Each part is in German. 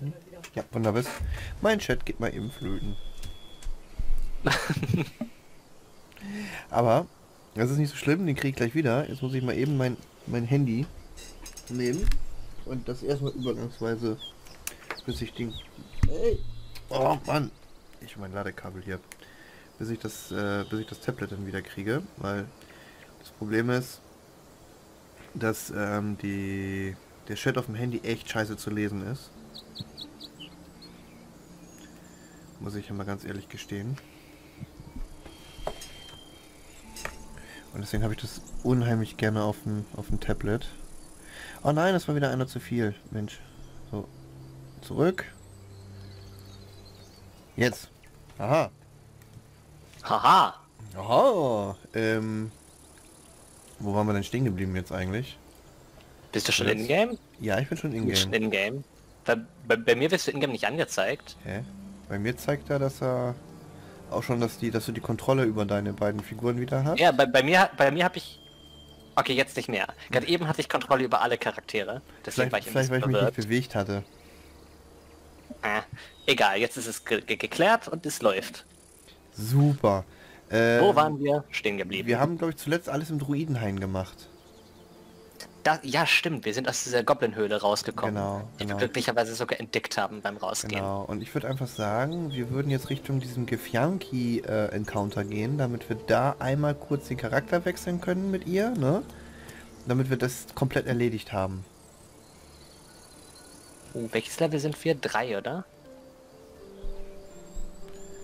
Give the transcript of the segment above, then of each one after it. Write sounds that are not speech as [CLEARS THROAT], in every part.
lassen. Ja, wunderbar. Mein Chat geht mal eben flöten. [LAUGHS] Aber das ist nicht so schlimm, den krieg ich gleich wieder. Jetzt muss ich mal eben mein, mein Handy nehmen und das erstmal übergangsweise, bis ich den... Hey. Oh Mann! Ich mein Ladekabel hier. Bis ich das, äh, bis ich das Tablet dann wieder kriege, weil das Problem ist, dass ähm, die, der Chat auf dem Handy echt scheiße zu lesen ist. Muss ich ja mal ganz ehrlich gestehen. Und deswegen habe ich das unheimlich gerne auf dem, auf dem Tablet. Oh nein, das war wieder einer zu viel. Mensch. So. Zurück. Jetzt. Aha. Haha. Aha. Ähm. Wo waren wir denn stehen geblieben jetzt eigentlich? Bist du schon in-game? Ja, ich bin schon in-game. in-game. Bei, bei, bei mir wirst du in-game nicht angezeigt. Hä? Bei mir zeigt er, dass er auch schon, dass die, dass du die Kontrolle über deine beiden Figuren wieder hast. Ja, bei, bei mir, bei mir habe ich... Okay, jetzt nicht mehr. Gerade eben hatte ich Kontrolle über alle Charaktere. Deswegen Vielleicht, war ich vielleicht weil ich mich nicht bewegt hatte. Äh, egal, jetzt ist es ge ge geklärt und es läuft. Super. Äh, Wo waren wir stehen geblieben? wir haben, glaube ich, zuletzt alles im Druidenhain gemacht. Da, ja, stimmt. Wir sind aus dieser Goblin-Höhle rausgekommen. Genau, Die genau. wir glücklicherweise sogar entdeckt haben beim Rausgehen. Genau. Und ich würde einfach sagen, wir würden jetzt Richtung diesem Gefjanki-Encounter gehen, damit wir da einmal kurz den Charakter wechseln können mit ihr, ne? Damit wir das komplett erledigt haben. Oh, welches Level sind wir? Drei, oder?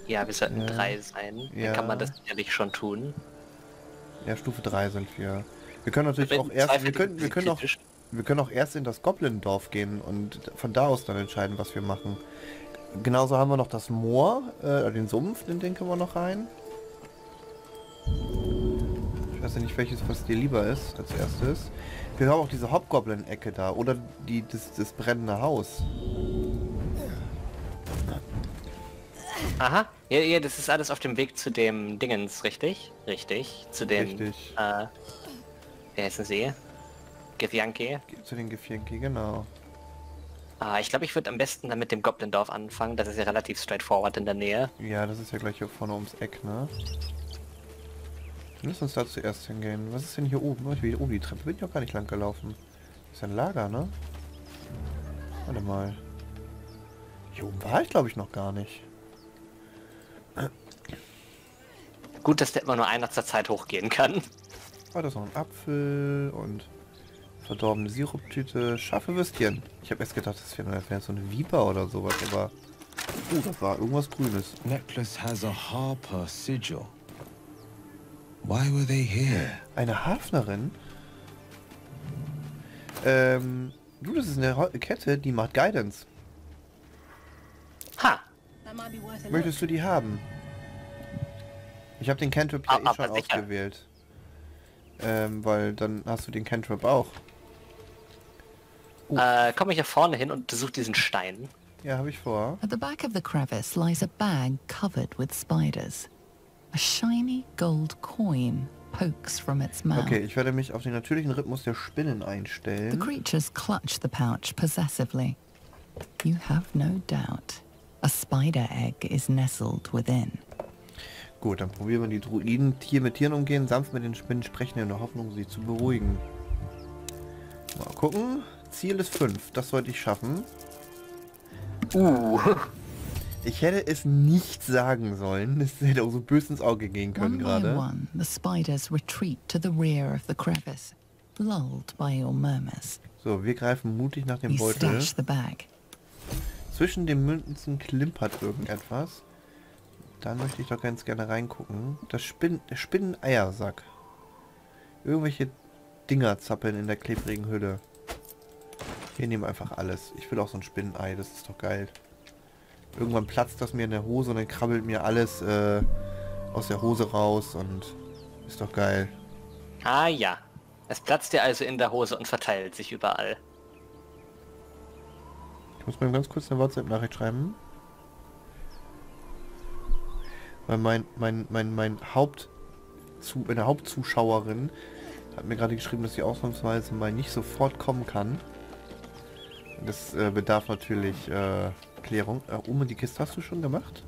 Ja, wir sollten Ja. drei sein. Ja. Dann kann man das sicherlich schon tun. Ja, Stufe 3 sind wir. Wir können natürlich auch erst, wir können, wir können auch, wir können auch erst in das Goblin-Dorf gehen und von da aus dann entscheiden, was wir machen. Genauso haben wir noch das Moor, äh, den Sumpf, in den können wir noch rein. Ich weiß ja nicht, welches was dir lieber ist als erstes. Wir haben auch diese Hobgoblin-Ecke da oder die, das, das brennende Haus. Aha. Ja, ja, das ist alles auf dem Weg zu dem Dingens, richtig? Richtig. Zu dem, Richtig. äh, wie heißen sie? Githyanki. Zu den Gefjanki, genau. Ah, ich glaube, ich würde am besten dann mit dem Goblin-Dorf anfangen. Das ist ja relativ straightforward in der Nähe. Ja, das ist ja gleich hier vorne ums Eck, ne? Lass uns da zuerst hingehen. Was ist denn hier oben? Oh, ich will hier oben die Treppe. Bin ich auch gar nicht lang gelaufen. Das ist ein Lager, ne? Warte mal. Hier oben war ich, glaube ich, noch gar nicht. Gut, dass der immer nur einer zur Zeit hochgehen kann. Oh, da ist noch ein Apfel und verdorbene Siruptüte. Scharfe Würstchen. Ich habe erst gedacht, das wäre wär so eine Viper oder sowas, aber... Oh, das war irgendwas Grünes. Necklace has a harper sigil. Why were they here? Eine Hafnerin? Ähm, du, das ist eine Kette, die macht Guidance. Ha! Möchtest du die haben? Ich habe den Cantrip ja Ah, eh schon sicher. ausgewählt. Ähm, weil dann hast du den Cantrip auch. Oh. Äh, komme ich hier vorne hin und besuche diesen Stein. Ja, habe ich vor. At the back of the crevice lies a bag covered with spiders. A shiny gold coin pokes from its mouth. Okay, ich werde mich auf den natürlichen Rhythmus der Spinnen The einstellen. creatures clutch the pouch possessively. You have no doubt. A spider egg is nestled within. Gut, dann probieren wir die Druiden. Tier mit Tieren umgehen, sanft mit den Spinnen sprechen in der Hoffnung, sie zu beruhigen. Mal gucken. Ziel ist 5. Das sollte ich schaffen. Uh. Ich hätte es nicht sagen sollen. Es hätte auch so böse ins Auge gehen können gerade. one, the spiders retreat to the rear of the crevice, lulled by your murmurs. So, wir greifen mutig nach dem Beutel. Zwischen den Münzen klimpert irgendetwas. Da möchte ich doch ganz gerne reingucken. Das Spinn der Spinneneiersack. Irgendwelche Dinger zappeln in der klebrigen Hülle. Wir nehmen einfach alles. Ich will auch so ein Spinnenei, das ist doch geil. Irgendwann platzt das mir in der Hose und dann krabbelt mir alles äh, aus der Hose raus und ist doch geil. Ah ja. Es platzt dir also in der Hose und verteilt sich überall. Ich muss mal ganz kurz eine WhatsApp-Nachricht schreiben. Weil mein, mein, mein, mein Haupt, zu, meine Hauptzuschauerin hat mir gerade geschrieben, dass sie ausnahmsweise mal nicht sofort kommen kann. Das äh, bedarf natürlich äh, Klärung. Äh, Ume, die Kiste hast du schon gemacht?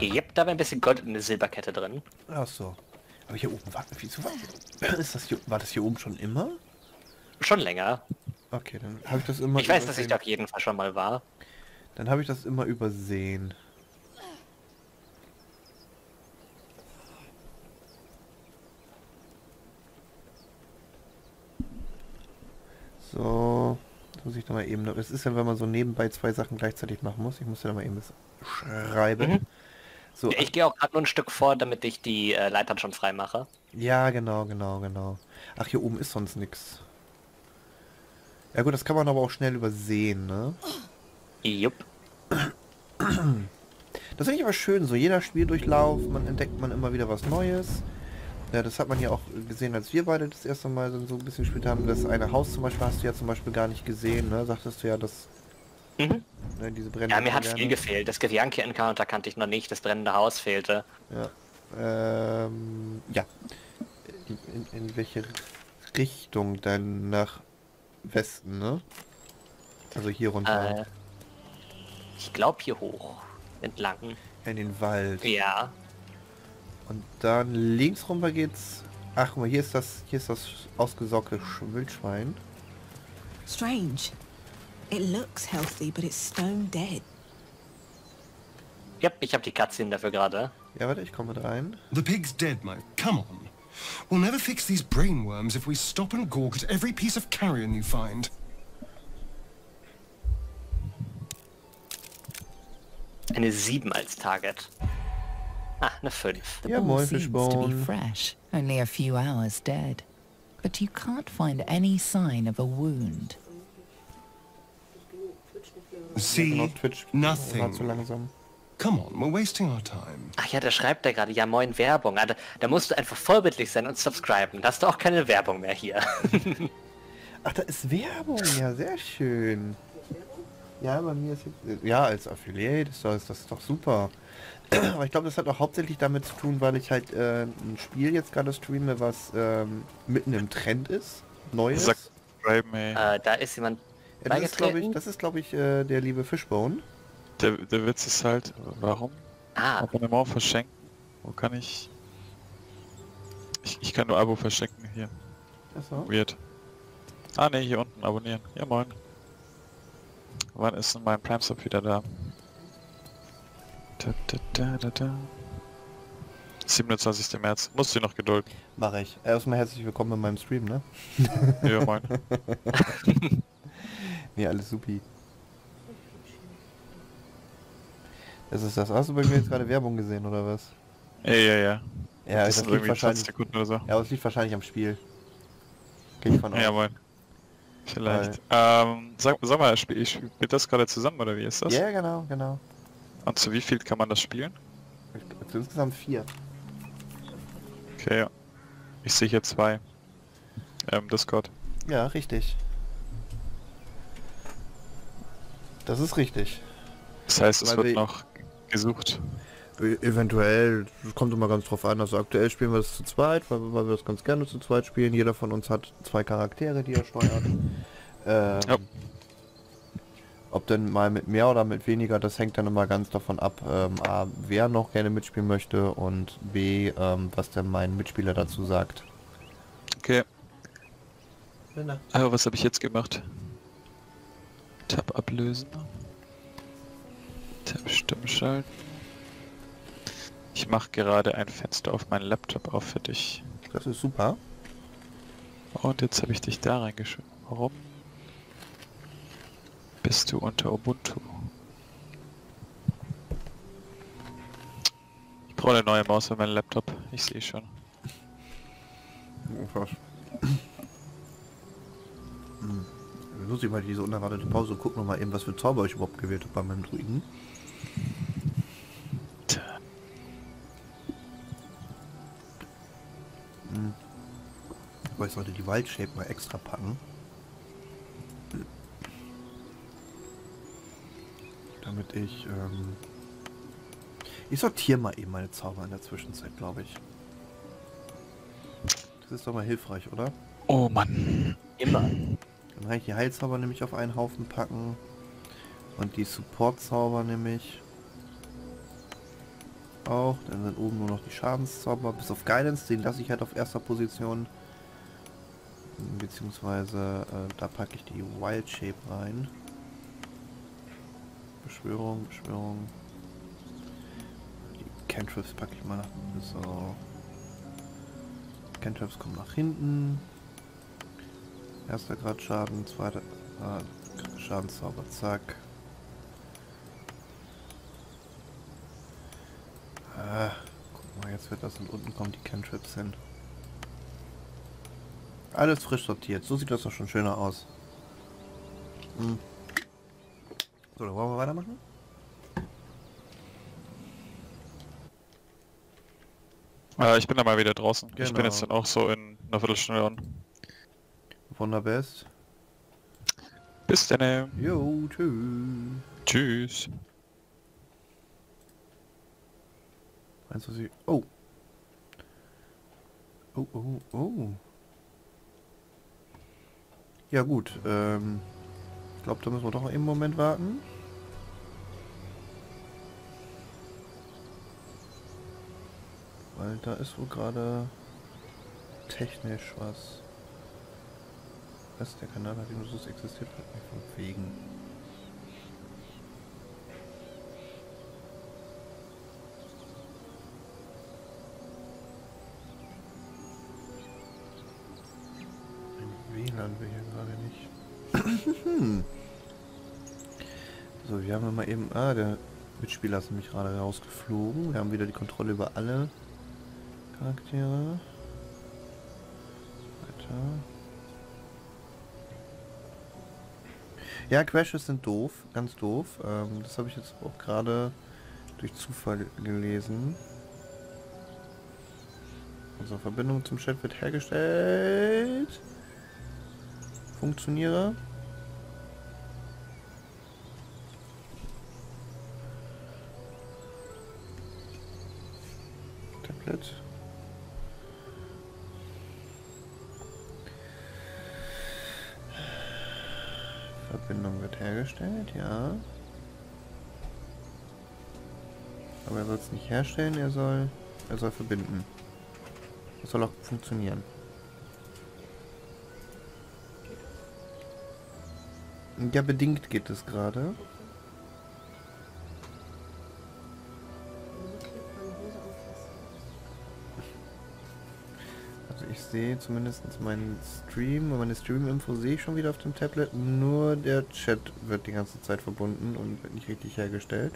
Yep, da war ein bisschen Gold und eine Silberkette drin. Ach so. Aber hier oben war... Wieso war... Ist das hier, war das hier oben schon immer? Schon länger. Okay, dann habe ich das immer Ich weiß, dass ich da auf jeden Fall schon mal war. Dann habe ich das immer übersehen. So, jetzt muss ich da mal eben. Es ist ja, wenn man so nebenbei zwei Sachen gleichzeitig machen muss. Ich muss ja mal eben das schreiben. Mhm. So, Ich gehe auch gerade nur ein Stück vor, damit ich die äh, Leitern schon frei mache. ja, genau, genau, genau. Ach, hier oben ist sonst nichts. Ja gut, das kann man aber auch schnell übersehen, ne? Jupp. Das finde ich aber schön, so jeder Spieldurchlauf, man entdeckt man immer wieder was Neues. Ja, das hat man ja auch gesehen, als wir beide das erste Mal so ein bisschen gespielt haben. Das eine Haus zum Beispiel hast du ja zum Beispiel gar nicht gesehen, ne? Sagtest du ja, dass Mhm. ne, diese brennende Ja, mir hat viel gefehlt. Das Gevianke-Encounter kannte ich noch nicht, das brennende Haus fehlte. Ja. Ähm, ja. In, in, in welche Richtung dann nach Westen, ne? Also hier runter. Äh, ich glaube hier hoch. Entlang. In den Wald. Ja. Und dann links runter geht's. Ach, guck mal, hier ist das, hier ist das ausgesorgte Sch- Wildschwein. Strange. It looks healthy, but it's stone dead. Yep, ich habe die Cutscene dafür gerade. Ja, warte, ich komme mit rein. The pig's dead, mate. Come on. We'll never fix these brainworms if we stop and gawk at every piece of carrion you find. Eine 7 als Target. Ah, eine 5. The Yeah, bull moin, seems to be Fishbone. fresh, only a few hours dead. But you can't find any sign of a wound. See? Genau, Twitch war zu Nothing. langsam. Come on, we're wasting our time. Ach ja, da schreibt er gerade, ja moin Werbung. Da, da musst du einfach vorbildlich sein und subscriben. Da hast du auch keine Werbung mehr hier. [LAUGHS] Ach, da ist Werbung. Ja, sehr schön. Ja, bei mir ist jetzt, ja, als Affiliate ist das, das ist doch super. [CLEARS THROAT] Aber ich glaube, das hat auch hauptsächlich damit zu tun, weil ich halt äh, ein Spiel jetzt gerade streame, was ähm, mitten im Trend ist. Neues. Sag, äh, da ist jemand ja, das ist, glaube ich, das ist, glaube ich, äh, der liebe Fishbone. Der, der Witz ist halt, warum Ah, Abonnement verschenken? Wo kann ich... Ich, ich kann nur Abo verschenken hier. Achso. Weird. Ah ne, hier unten abonnieren. Ja moin. Wann ist denn mein Prime Sub wieder da? Da, da, da, da, da. 27. März. Musst du noch gedulden. Mache ich. Erstmal herzlich willkommen in meinem Stream, ne? [LAUGHS] Ja moin. [LAUGHS] Nee, alles supi. Das ist das. Hast du bei mir jetzt gerade Werbung gesehen, oder was? Ja, ja, ja. Ja, das, das liegt irgendwie 20 wahrscheinlich. Sekunden oder so. Ja, aber es liegt wahrscheinlich am Spiel. Gehe ich von aus. Ja moin. Vielleicht. Ähm, sag, sag mal, spiel, ich spiel das gerade zusammen oder wie ist das? Ja, genau, genau. Und zu wie viel kann man das spielen? Zu insgesamt vier. Okay, ja. Ich sehe hier zwei. Ähm, Discord. Ja, richtig. Das ist richtig. Das heißt, es Weil wird wir- noch gesucht. Eventuell, das kommt immer ganz drauf an. Also aktuell spielen wir das zu zweit, weil, weil wir das ganz gerne zu zweit spielen. Jeder von uns hat zwei Charaktere, die er steuert. Ähm, Ja. Ob denn mal mit mehr oder mit weniger, das hängt dann immer ganz davon ab, ähm, A, wer noch gerne mitspielen möchte und B, ähm, was denn mein Mitspieler dazu sagt. Okay. Aber was habe ich jetzt gemacht? Tab ablösen. Tab stumm schalten. Ich mache gerade ein Fenster auf meinen Laptop auf für dich. Das ist super. Und jetzt habe ich dich da reingeschoben. Warum? Bist du unter Ubuntu? Ich brauche eine neue Maus für meinen Laptop. Ich sehe schon. Hm. Lustig mal diese unerwartete Pause. Gucken wir mal eben, was für Zauber ich überhaupt gewählt habe bei meinem Druiden. Hm. Aber ich sollte die Wildshape mal extra packen. Ich, ähm... Ich sortiere mal eben meine Zauber in der Zwischenzeit, glaube ich. Das ist doch mal hilfreich, oder? Oh Mann. immer. Dann kann ich die Heilzauber nämlich auf einen Haufen packen. Und die Support-Zauber nämlich auch. Dann sind oben nur noch die Schadenszauber. Bis auf Guidance, den lasse ich halt auf erster Position. Beziehungsweise äh, da packe ich die Wild Shape rein. Beschwörung, Beschwörung. Die Cantrips packe ich mal nach. So. Cantrips kommen nach hinten. Erster Grad Schaden, zweiter äh, Schadenszauber, zack. Ah, guck mal, jetzt wird das und unten kommt die Cantrips hin. Alles frisch sortiert. So sieht das doch schon schöner aus. Hm. So, dann wollen wir weitermachen? Äh, ich bin dann mal wieder draußen. Ich bin Genau. jetzt dann auch so in einer Viertelstunde an. Wunderbest. Bis dann. Jo, tschüss. Tschüss. Meinst du sie? Oh. Oh, oh, oh. Ja gut, ähm. Ich glaube, da müssen wir doch einen Moment warten. Weil da ist wohl gerade technisch was. Was der Kanal nur so existiert hat nicht von wegen. WLAN will hier. So, wir haben mal eben. Ah, der Mitspieler ist nämlich gerade rausgeflogen. Wir haben wieder die Kontrolle über alle Charaktere. Weiter. Ja, Crashes sind doof, ganz doof. Ähm, das habe ich jetzt auch gerade durch Zufall gelesen. Also Verbindung zum Chat wird hergestellt. Funktioniere. Tablet. Verbindung wird hergestellt, ja. Aber er soll es nicht herstellen, er soll, er soll verbinden. Das soll auch funktionieren. Ja, bedingt geht es gerade. Also ich sehe zumindest meinen Stream meine Stream-Info sehe ich schon wieder auf dem Tablet. Nur der Chat wird die ganze Zeit verbunden und wird nicht richtig hergestellt.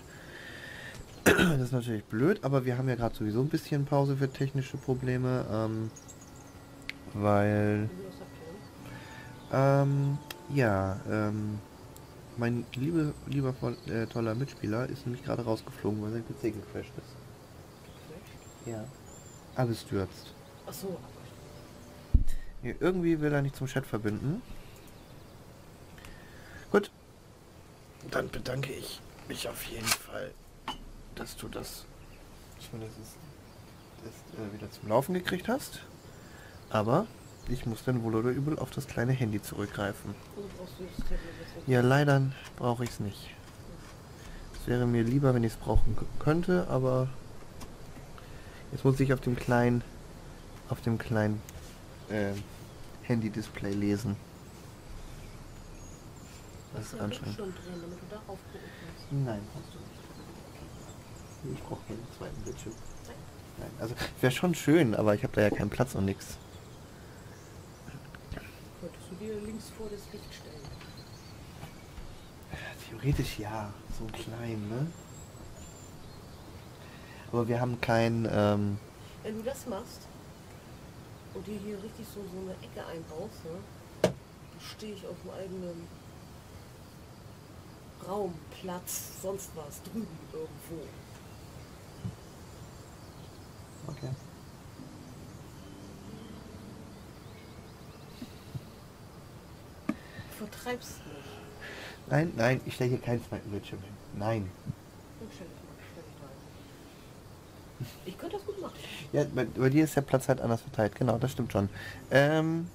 Das ist natürlich blöd, aber wir haben ja gerade sowieso ein bisschen Pause für technische Probleme, ähm, weil ähm, ja, ähm, mein liebe, lieber voll- äh, toller Mitspieler ist nämlich gerade rausgeflogen, weil sein PC gecrashed ist. Ja. Alles stürzt. Ach so, Ja, irgendwie will er nicht zum Chat verbinden. Gut. Dann bedanke ich mich auf jeden Fall, dass du das zumindest das, äh, wieder zum Laufen gekriegt hast. Aber ich muss dann wohl oder übel auf das kleine Handy zurückgreifen. nicht. Ja, leider brauche ich es nicht. Es wäre mir lieber, wenn ich es brauchen könnte, aber jetzt muss ich auf dem kleinen, auf dem kleinen äh, Handy-Display lesen. Das ist anstrengend. Drin, kannst. Nein, brauchst du nicht. Ich brauche keinen zweiten Bildschirm. Nein, also wäre schon schön, aber ich habe da ja keinen Platz und nichts. Dir links vor das Licht stellen. Theoretisch ja, so klein, ne? Aber wir haben kein, ähm, Wenn du das machst und dir hier richtig so, so eine Ecke einbaust, ne, stehe ich auf dem eigenen Raum, Platz, sonst was, drüben irgendwo. Okay. Vertreibst mich. Nein, nein, ich stelle hier keinen zweiten Bildschirm hin. Nein. Ich könnte das gut machen. Ja, bei, bei dir ist der Platz halt anders verteilt. Genau, das stimmt schon. Ähm,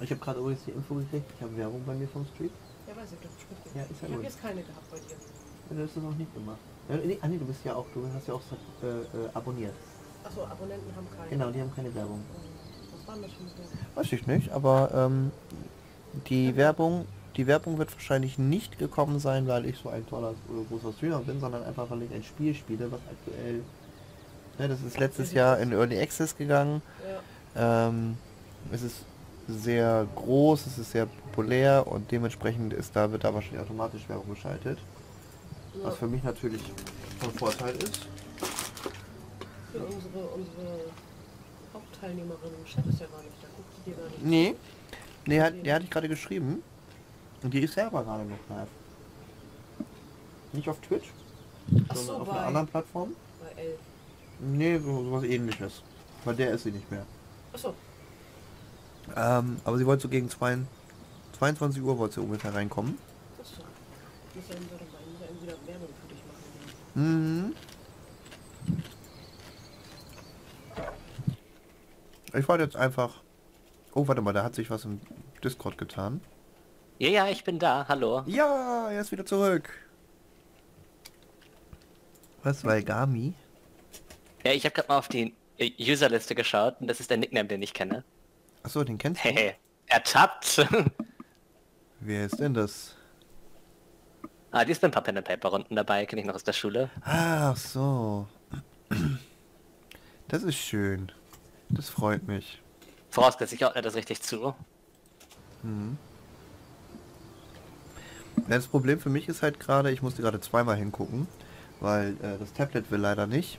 Ich habe gerade übrigens die Info gekriegt, ich habe Werbung bei mir vom Stream. Ja, weiß ich, das. Ja, ist ja ich habe jetzt keine gehabt bei dir. Ja, du hast das noch nicht gemacht. Ja, nee, ah, nee, du bist ja auch, du hast ja auch äh, äh, abonniert. Achso, Abonnenten haben keine. Genau, die haben keine Werbung. Was war denn das für eine Werbung? Weiß ich nicht, aber ähm, die Werbung, die Werbung wird wahrscheinlich nicht gekommen sein, weil ich so ein toller äh, großer Streamer bin, sondern einfach weil ich ein Spiel spiele, was aktuell, ne, das ist letztes Jahr in Early Access gegangen. Ja. Ähm, es ist sehr groß, es ist sehr populär und dementsprechend ist da wird da wahrscheinlich automatisch Werbung geschaltet, ja. was für mich natürlich von Vorteil ist. Für unsere, unsere Hauptteilnehmerin im Chat ist ja gar nicht. Da guckt die dir gar nicht. Nee, nee, hat, der hatte ich gerade geschrieben und die ist selber gerade noch live. Nicht auf Twitch, Ach so, sondern auf bei, einer anderen Plattform. bei elf. Nee, so, sowas ähnliches. Bei der ist sie nicht mehr. Achso, Ähm, aber sie wollte so gegen zwei, 22 Uhr wollte sie ungefähr reinkommen. Muss ja entweder, muss ja entweder Werbung für dich machen. Mhm. Ich wollte jetzt einfach... Oh, warte mal, da hat sich was im Discord getan. Ja, ja, ich bin da. Hallo. Ja, er ist wieder zurück. Was, Walgami? Ja, ich habe gerade mal auf die Userliste geschaut und das ist der Nickname, den ich kenne. Achso, den kennst du? Hehe. Ertappt. [LAUGHS] Wer ist denn das? ah, die ist bei ein paar Pen and Paper Runden dabei, kenne ich noch aus der Schule. Ach so. [CLEARS THROAT] Das ist schön. Das freut mich. Vorausgesetzt, ich ordne das richtig zu. Ja, das Problem für mich ist halt gerade, ich musste gerade zweimal hingucken, weil äh, das Tablet will leider nicht.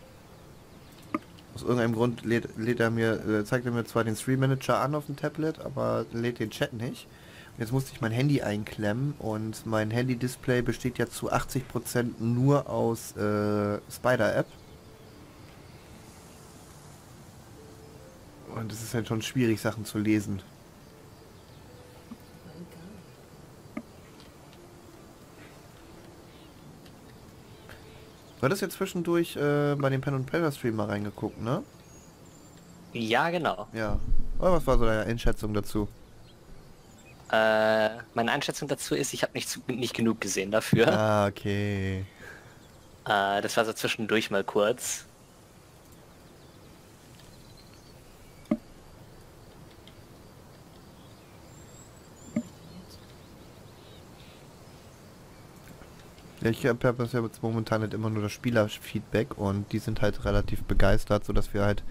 Aus irgendeinem Grund lädt, lädt er mir, äh, zeigt er mir zwar den Stream Manager an auf dem Tablet, aber lädt den Chat nicht. Und jetzt musste ich mein Handy einklemmen und mein Handy-Display besteht ja zu 80% nur aus äh, Spider-App. Und es ist halt schon schwierig, Sachen zu lesen. Hattest ja zwischendurch äh, bei dem Pen und Paper Stream mal reingeguckt, ne? Ja, genau. Ja. Aber was war so deine Einschätzung dazu? Äh, meine Einschätzung dazu ist, ich habe nicht, nicht genug gesehen dafür. Ah, okay. Äh, das war so zwischendurch mal kurz. Ja, ich habe hab ja jetzt momentan halt immer nur das Spielerfeedback und die sind halt relativ begeistert, sodass wir halt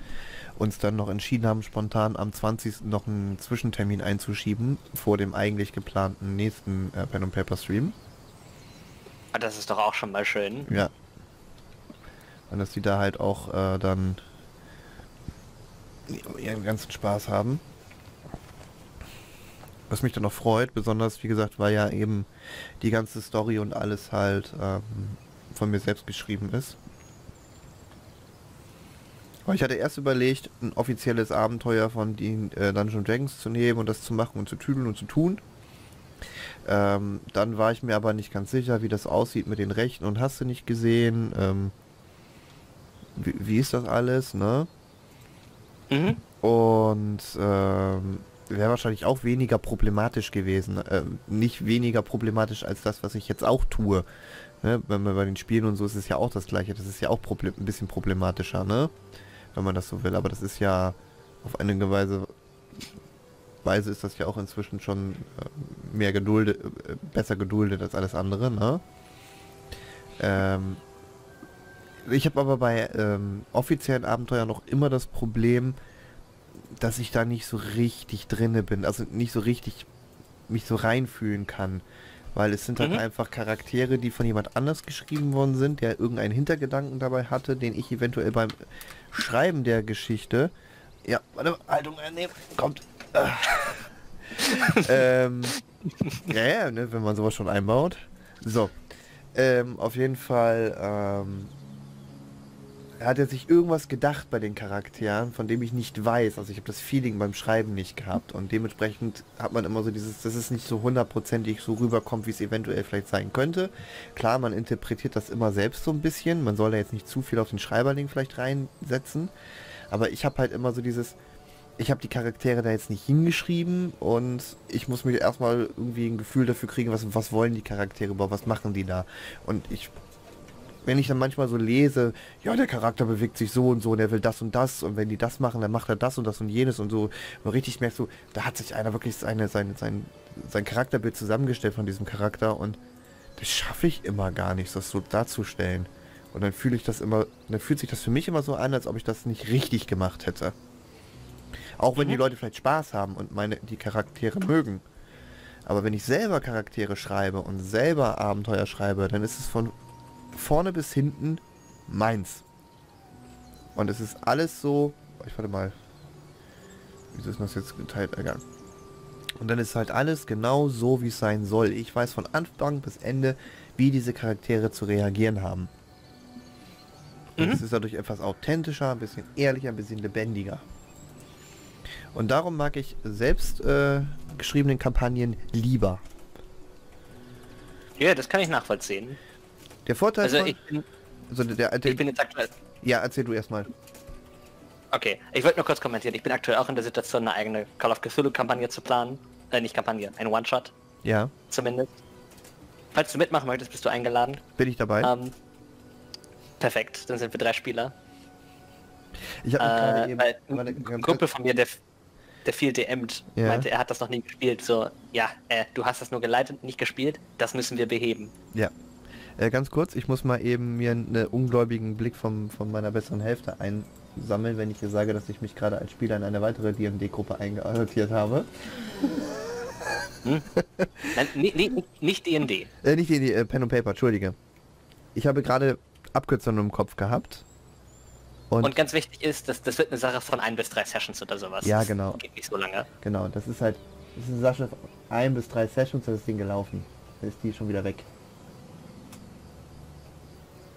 uns dann noch entschieden haben, spontan am 20. noch einen Zwischentermin einzuschieben vor dem eigentlich geplanten nächsten äh, Pen und Paper Stream. Ah, das ist doch auch schon mal schön. Ja. Und dass die da halt auch äh, dann ihren ganzen Spaß haben. Was mich dann noch freut, besonders wie gesagt, weil ja eben die ganze Story und alles halt ähm, von mir selbst geschrieben ist. Aber ich hatte erst überlegt, ein offizielles Abenteuer von den äh, Dungeon Dragons zu nehmen und das zu machen und zu tüdeln und zu tun. Ähm, dann war ich mir aber nicht ganz sicher, wie das aussieht mit den Rechten und hast du nicht gesehen. Ähm, wie, wie ist das alles, ne? Mhm. Und ähm, wäre wahrscheinlich auch weniger problematisch gewesen. Ähm, nicht weniger problematisch als das, was ich jetzt auch tue. Ne? Wenn man bei den Spielen und so ist es ja auch das gleiche. Das ist ja auch ein bisschen problematischer, ne? Wenn man das so will. Aber das ist ja auf eine Weise, Weise ist das ja auch inzwischen schon äh, mehr geduldet, äh, besser geduldet als alles andere, ne? Ähm, ich habe aber bei ähm, offiziellen Abenteuern noch immer das Problem, dass ich da nicht so richtig drinne bin, also nicht so richtig mich so reinfühlen kann. Weil es sind halt Mhm. einfach Charaktere, die von jemand anders geschrieben worden sind, der irgendeinen Hintergedanken dabei hatte, den ich eventuell beim Schreiben der Geschichte. Ja, warte, Haltung einnehmen, kommt. Ah. [LAUGHS] ähm, ja, ja, ne, wenn man sowas schon einbaut. So. Ähm, auf jeden Fall, ähm, hat er sich irgendwas gedacht bei den Charakteren, von dem ich nicht weiß. Also ich habe das Feeling beim Schreiben nicht gehabt und dementsprechend hat man immer so dieses, dass es nicht so hundertprozentig so rüberkommt, wie es eventuell vielleicht sein könnte. Klar, man interpretiert das immer selbst so ein bisschen. Man soll da jetzt nicht zu viel auf den Schreiberling vielleicht reinsetzen. Aber ich habe halt immer so dieses, ich habe die Charaktere da jetzt nicht hingeschrieben und ich muss mir erstmal irgendwie ein Gefühl dafür kriegen, was, was wollen die Charaktere überhaupt, was machen die da. Und ich, wenn ich dann manchmal so lese, ja, der Charakter bewegt sich so und so und er will das und das und wenn die das machen, dann macht er das und das und jenes und so. Und richtig merkst du, da hat sich einer wirklich seine, seine, sein, sein Charakterbild zusammengestellt von diesem Charakter und das schaffe ich immer gar nicht, das so darzustellen. Und dann fühle ich das immer, dann fühlt sich das für mich immer so an, als ob ich das nicht richtig gemacht hätte. Auch wenn die Leute vielleicht Spaß haben und meine die Charaktere mögen. Aber wenn ich selber Charaktere schreibe und selber Abenteuer schreibe, dann ist es von vorne bis hinten meins. Und es ist alles so. Ich warte mal. Wieso ist das jetzt geteilt? Egal. Und dann ist halt alles genau so, wie es sein soll. Ich weiß von Anfang bis Ende, wie diese Charaktere zu reagieren haben. Und es ist dadurch etwas authentischer, ein bisschen ehrlicher, ein bisschen lebendiger. Und darum mag ich selbst äh, geschriebenen Kampagnen lieber. Ja, das kann ich nachvollziehen. Der Vorteil Also von, ich bin, also der, der, ich bin jetzt aktuell... ja, erzähl du erstmal. Okay, ich wollte nur kurz kommentieren. Ich bin aktuell auch in der Situation, eine eigene Call of Cthulhu-Kampagne zu planen. Äh, nicht Kampagne, ein One-Shot Ja, zumindest. Falls du mitmachen möchtest, bist du eingeladen. bin ich dabei. Ähm, perfekt, dann sind wir drei Spieler. ich habe Äh, weil warte, ein Kumpel von mir, der, der viel DMt, Ja. meinte, er hat das noch nie gespielt. So, ja, äh, du hast das nur geleitet, nicht gespielt. Das müssen wir beheben. Ja. Äh, ganz kurz, ich muss mal eben mir einen ungläubigen Blick vom, von meiner besseren Hälfte einsammeln, wenn ich hier sage, dass ich mich gerade als Spieler in eine weitere D&D-Gruppe eingeortiert habe. Nein, nee, nee, nicht D&D. Äh, nicht D&D, äh, Pen und Paper, entschuldige. Ich habe gerade Abkürzungen im Kopf gehabt. Und, Und ganz wichtig ist, dass das wird eine Sache von ein bis drei Sessions oder sowas. Ja, Das genau. Geht nicht so lange. genau, das ist halt, das ist eine Sache von ein bis drei Sessions, dann ist das Ding gelaufen. Dann ist die schon wieder weg.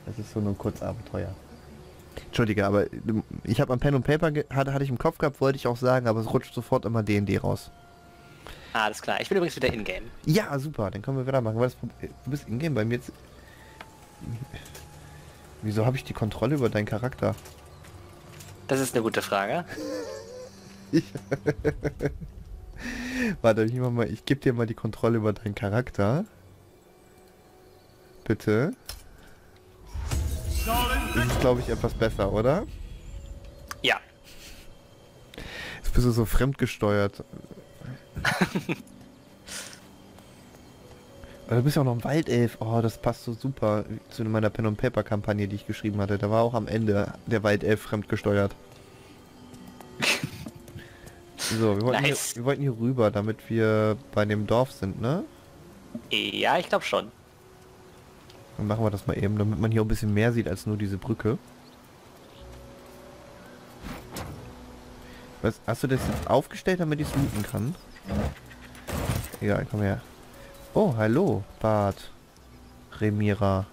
Das ist so nur ein Kurzabenteuer. Entschuldige, aber ich habe am Pen und Paper ge- hatte, hatte ich im Kopf gehabt, wollte ich auch sagen, aber es rutscht sofort immer D&D raus. Ah, alles klar. Ich bin übrigens wieder in-game. Ja, super, dann können wir wieder machen. Weil das, Prob- du bist in-game bei mir jetzt. Wieso habe ich die Kontrolle über deinen Charakter? Das ist eine gute Frage. [LAUGHS] Warte, ich mach mal, ich gebe dir mal die Kontrolle über deinen Charakter. Bitte. Das ist, glaube ich, etwas besser, oder? Ja. Jetzt bist du so fremdgesteuert. Du bist ja auch noch ein Waldelf. Oh, das passt so super zu meiner Pen und Paper Kampagne, die ich geschrieben hatte. Da war auch am Ende der Waldelf fremdgesteuert. So, wir wollten, Nice. hier, wir wollten hier rüber, damit wir bei dem Dorf sind, ne? Ja, ich glaube schon. Dann machen wir das mal eben, damit man hier auch ein bisschen mehr sieht als nur diese Brücke. Was, hast du das jetzt aufgestellt, damit ich es looten kann? Egal, komm her. Oh, hallo, Bart. Remira.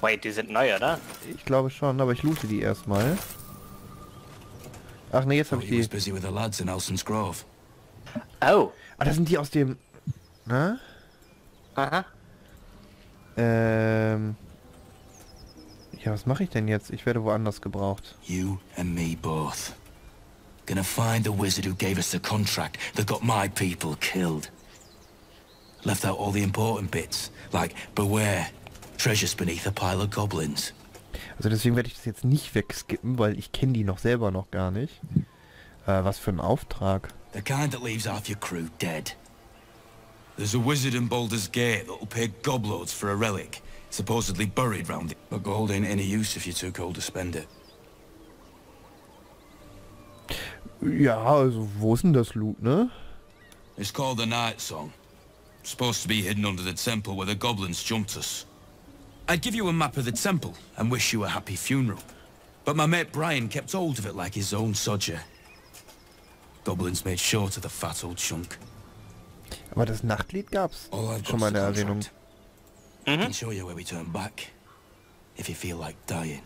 Wait, die sind neu, oder? Ich glaube schon, aber ich loote die erstmal. Ach ne, jetzt habe ich was die. busy with the lads in Elson's Grove. Oh. Ah, das sind die aus dem... Na? Aha. Ähm... Ja, was mache ich denn jetzt? Ich werde woanders gebraucht. You and me both. Gonna find the wizard who gave us the contract that got my people killed. Left out all the important bits, like beware, treasures beneath a pile of goblins. Also deswegen werde ich das jetzt nicht wegskippen, weil ich kenne die noch selber noch gar nicht. Äh, was für ein Auftrag. The kind that leaves half your crew dead. There's a wizard in Baldur's Gate that'll pay gobloads for a relic, supposedly buried round it. But gold ain't any use if you're too cold to spend it. Ja, also wo ist denn das Loot, ne? It's called the Night Song. Supposed to be hidden under the temple where the goblins jumped us. I'd give you a map of the temple and wish you a happy funeral. But my mate Brian kept hold of it like his own sodger. Goblins made short of the fat old chunk. Aber das Nachtlied gab's I've schon mal eine Erwähnung. contract. I can show you where we turn back. If you feel like dying.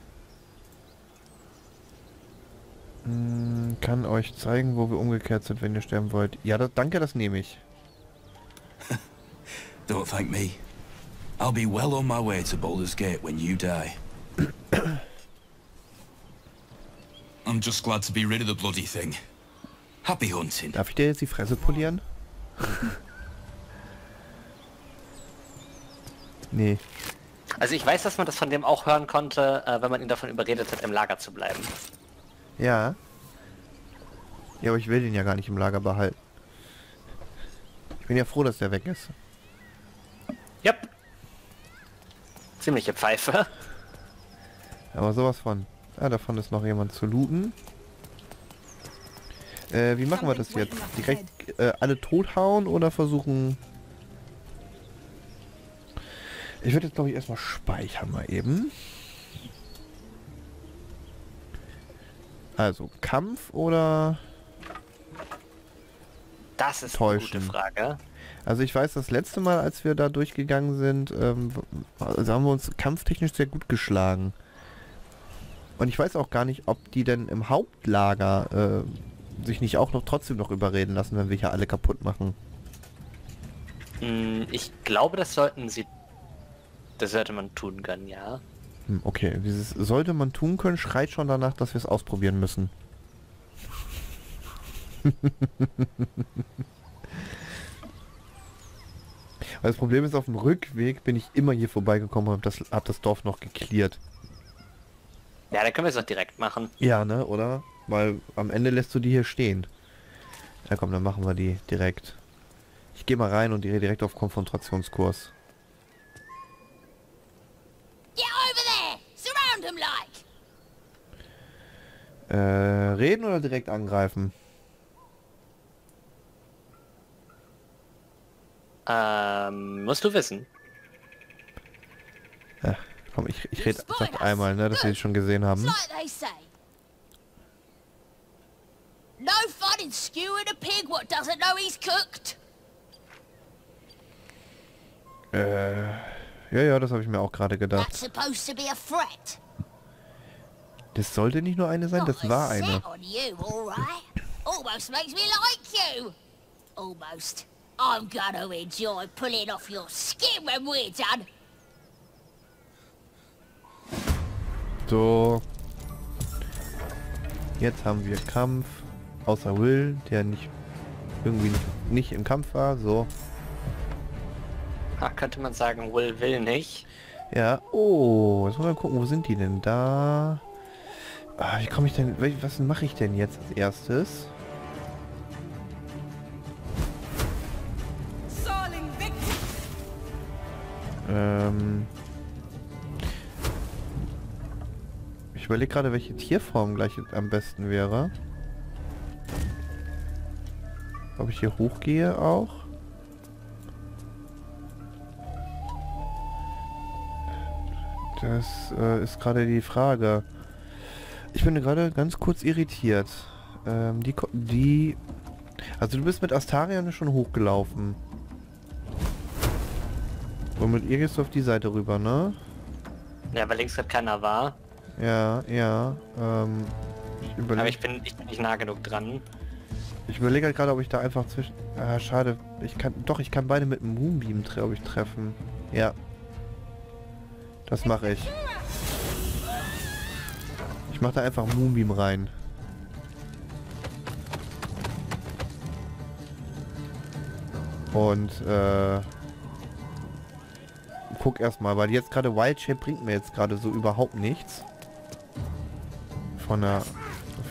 Hm, Kann euch zeigen, wo wir umgekehrt sind, wenn ihr sterben wollt. Ja, das, danke, das nehme ich. [LAUGHS] Don't thank me. I'll be well on my way to Baldur's Gate when you die. [COUGHS] I'm just glad to be rid of the bloody thing. Happy hunting. Darf ich dir jetzt die Fresse polieren? [LAUGHS] nee. Also ich weiß, dass man das von dem auch hören konnte, äh, wenn man ihn davon überredet hat, im Lager zu bleiben. Ja. Ja, aber ich will den ja gar nicht im Lager behalten. Ich bin ja froh, dass der weg ist. Yep. Ziemliche Pfeife. Aber sowas von. Ja, davon ist noch jemand zu looten. Äh, wie machen wir das jetzt? Direkt äh, alle tothauen oder versuchen... Ich würde jetzt glaube ich erstmal speichern mal eben. Also, Kampf oder... Das ist Täuschen. eine gute Frage. Also ich weiß, das letzte Mal, als wir da durchgegangen sind, ähm, also haben wir uns kampftechnisch sehr gut geschlagen. Und ich weiß auch gar nicht, ob die denn im Hauptlager äh, sich nicht auch noch trotzdem noch überreden lassen, wenn wir hier alle kaputt machen. Hm, ich glaube, das sollten sie... Das sollte man tun können, ja. Hm, okay, dieses sollte man tun können, schreit schon danach, dass wir es ausprobieren müssen. [LAUGHS] Das Problem ist, auf dem Rückweg bin ich immer hier vorbeigekommen und hab das, hab das Dorf noch geklärt. Ja, dann können wir es doch direkt machen. Ja, ne, oder? Weil am Ende lässt du die hier stehen. Ja komm, dann machen wir die direkt. Ich gehe mal rein und gehe direkt auf Konfrontationskurs. Äh, reden oder direkt angreifen? Ähm, musst du wissen. Ja, komm, ich, ich rede sag einmal, ne, dass wir die schon gesehen haben. No fun in skewing a pig what doesn't know he's cooked. Äh, ja, ja, das habe ich mir auch gerade gedacht. That's supposed to be a threat. Das sollte nicht nur eine sein, das Not war eine. set on you, all right. Almost makes me like you. Almost. I'm gonna enjoy pulling off your skin when we're done. So. Jetzt haben wir Kampf. Außer Will, der nicht irgendwie nicht, nicht im Kampf war. So. Ha, könnte man sagen, Will will nicht. Ja. Oh, jetzt wollen wir gucken, wo sind die denn? Da. Ah, wie komme ich denn... Was mache ich denn jetzt als erstes? Ähm... Ich überlege gerade, welche Tierform gleich am besten wäre. Ob ich hier hochgehe auch? Das äh, ist gerade die Frage. Ich bin gerade ganz kurz irritiert. Ähm, die, die... Also du bist mit Astarion schon hochgelaufen. Und mit ihr gehst du auf die Seite rüber, ne? Ja, weil links gerade keiner war. Ja, ja. Ähm, ich Aber überlege ich bin, ich bin nicht nah genug dran. ich überleg halt gerade, ob ich da einfach zwischen... Ah, schade. Ich kann... Doch, ich kann beide mit dem Moonbeam, glaube ich, treffen. Ja. Das mache ich. Ich mache da einfach Moonbeam rein. Und, äh... Guck erstmal, weil jetzt gerade Wild Shape bringt mir jetzt gerade so überhaupt nichts. Von der...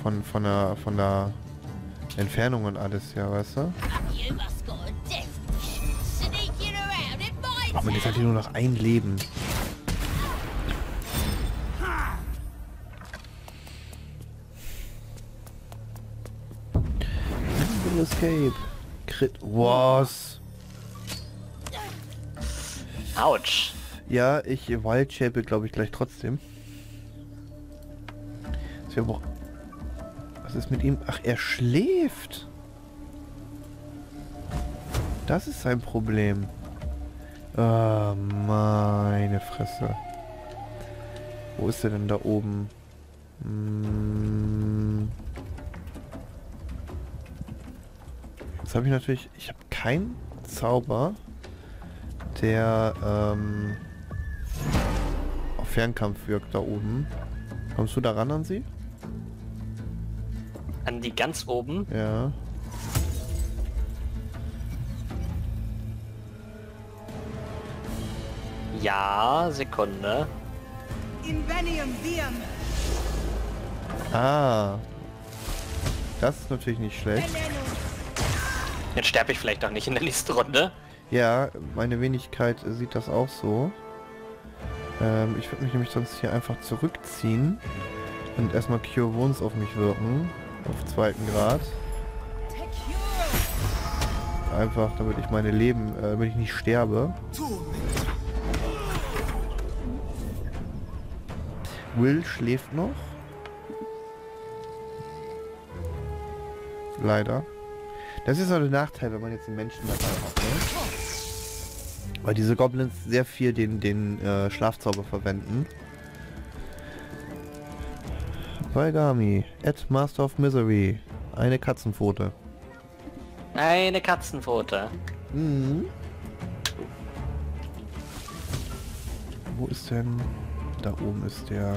Von, von der... Von der... Entfernung und alles, ja, weißt du? Aber jetzt hat hier nur noch ein Leben. Escape. Crit. Was? Autsch. Ja, ich Wild Shape glaube ich gleich trotzdem. Was ist mit ihm? Ach, er schläft. Das ist sein Problem. Ah, meine Fresse. Wo ist er denn da oben? Hm. Jetzt habe ich natürlich... Ich habe keinen Zauber, der ähm, auf Fernkampf wirkt da oben. Kommst du da ran an sie? An die ganz oben. Ja. Ja, Sekunde. Ah. Das ist natürlich nicht schlecht. Jetzt sterbe ich vielleicht auch nicht in der nächsten Runde. Ja, meine Wenigkeit sieht das auch so. Ähm, ich würde mich nämlich sonst hier einfach zurückziehen und erstmal Cure Wounds auf mich wirken. Auf zweiten Grad. Einfach, damit ich meine Leben, äh, damit ich nicht sterbe. Will schläft noch. Leider. Das ist auch der Nachteil, wenn man jetzt einen Menschen dabei hat. Ne? Weil diese Goblins sehr viel den, den äh, Schlafzauber verwenden. Walgami, Ed Master of Misery. Eine Katzenpfote. Eine Katzenpfote. Mhm. Wo ist denn... Da oben ist der...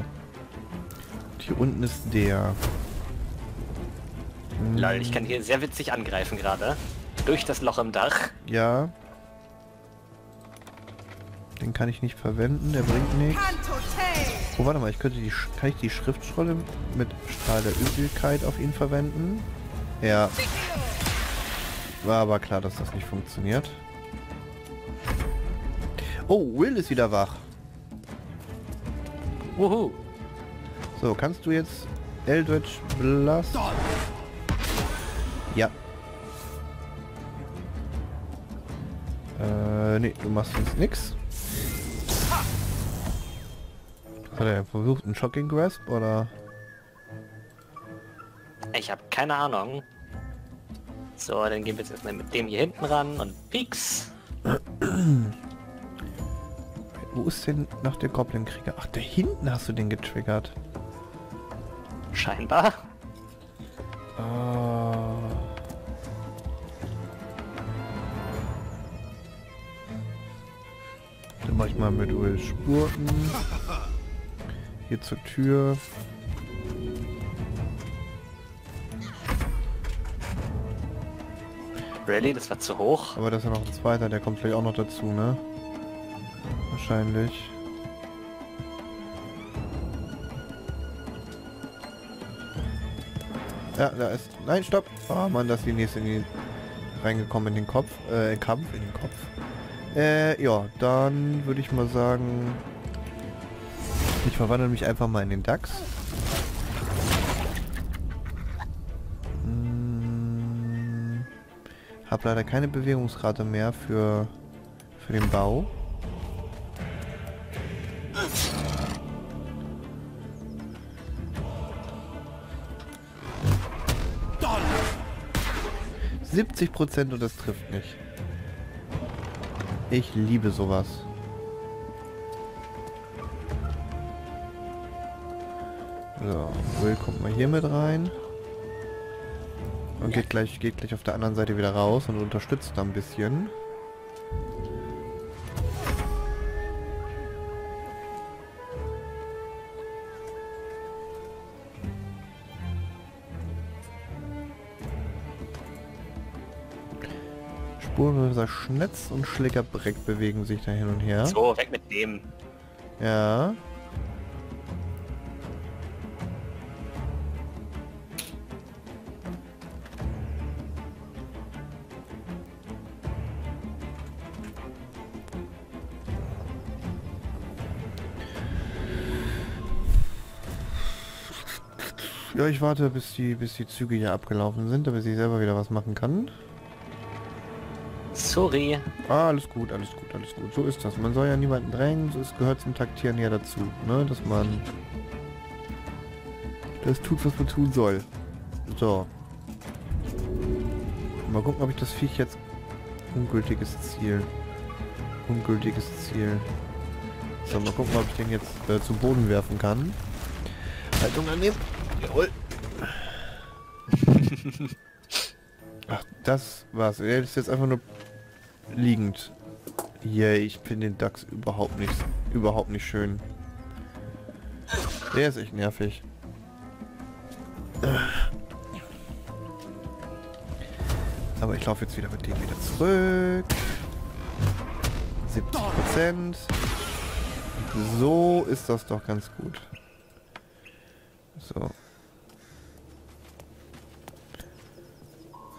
Und hier unten ist der... Hm, Lol, ich kann hier sehr witzig angreifen gerade. Durch das Loch im Dach. Ja. Den kann ich nicht verwenden, der bringt nichts. Oh, warte mal, ich könnte die... Kann ich die Schriftrolle mit Strahl der Übelkeit auf ihn verwenden? Ja. War aber klar, dass das nicht funktioniert. Oh, Will ist wieder wach. Wuhu. So, kannst du jetzt Eldritch Blast? Äh, nee, du machst uns nix. Hat er versucht, einen Shocking Grasp oder? Ich habe keine Ahnung. So, dann gehen wir jetzt erstmal mit dem hier hinten ran und Pieks. Wo ist denn noch der Goblin-Krieger? Ach, da hinten hast du den getriggert. Scheinbar. Ah. Dann mach ich mal mit Will Spurten. Hier zur Tür. Really? Das war zu hoch. Aber das ist ja noch ein zweiter, der kommt vielleicht auch noch dazu, ne? Wahrscheinlich. Ja, da ist... Nein, stopp! Oh Mann, das ist die nächste in die... reingekommen in den Kopf. Äh, Kampf in den Kopf. Äh, ja, dann würde ich mal sagen... Ich verwandle mich einfach mal in den Dachs. Hm, hab leider keine Bewegungsrate mehr für, für den Bau. Prozent und das trifft nicht. Ich liebe sowas. So, Will kommt mal hier mit rein. Und geht gleich, geht gleich auf der anderen Seite wieder raus und unterstützt da ein bisschen. Spurloser Schnetz und Schlägerbreck bewegen sich da hin und her. So, weg mit dem. Ja. Ja, ich warte, bis die, bis die Züge hier abgelaufen sind, damit ich selber wieder was machen kann. Sorry. Ah, alles gut, alles gut, alles gut. So ist das. Man soll ja niemanden drängen, es gehört zum Taktieren ja dazu, ne? Dass man das tut, was man tun soll. So. Mal gucken, ob ich das Viech jetzt ungültiges Ziel. Ungültiges Ziel. So, mal gucken, ob ich den jetzt äh, zu Boden werfen kann. Haltung annehmen. Jawohl. [LAUGHS] Ach, das war's. Er ist jetzt einfach nur liegend. Yay, ich finde den Dachs überhaupt nicht, überhaupt nicht schön. Der ist echt nervig. Aber ich laufe jetzt wieder mit dem wieder zurück. 70 Prozent. So ist das doch ganz gut. So.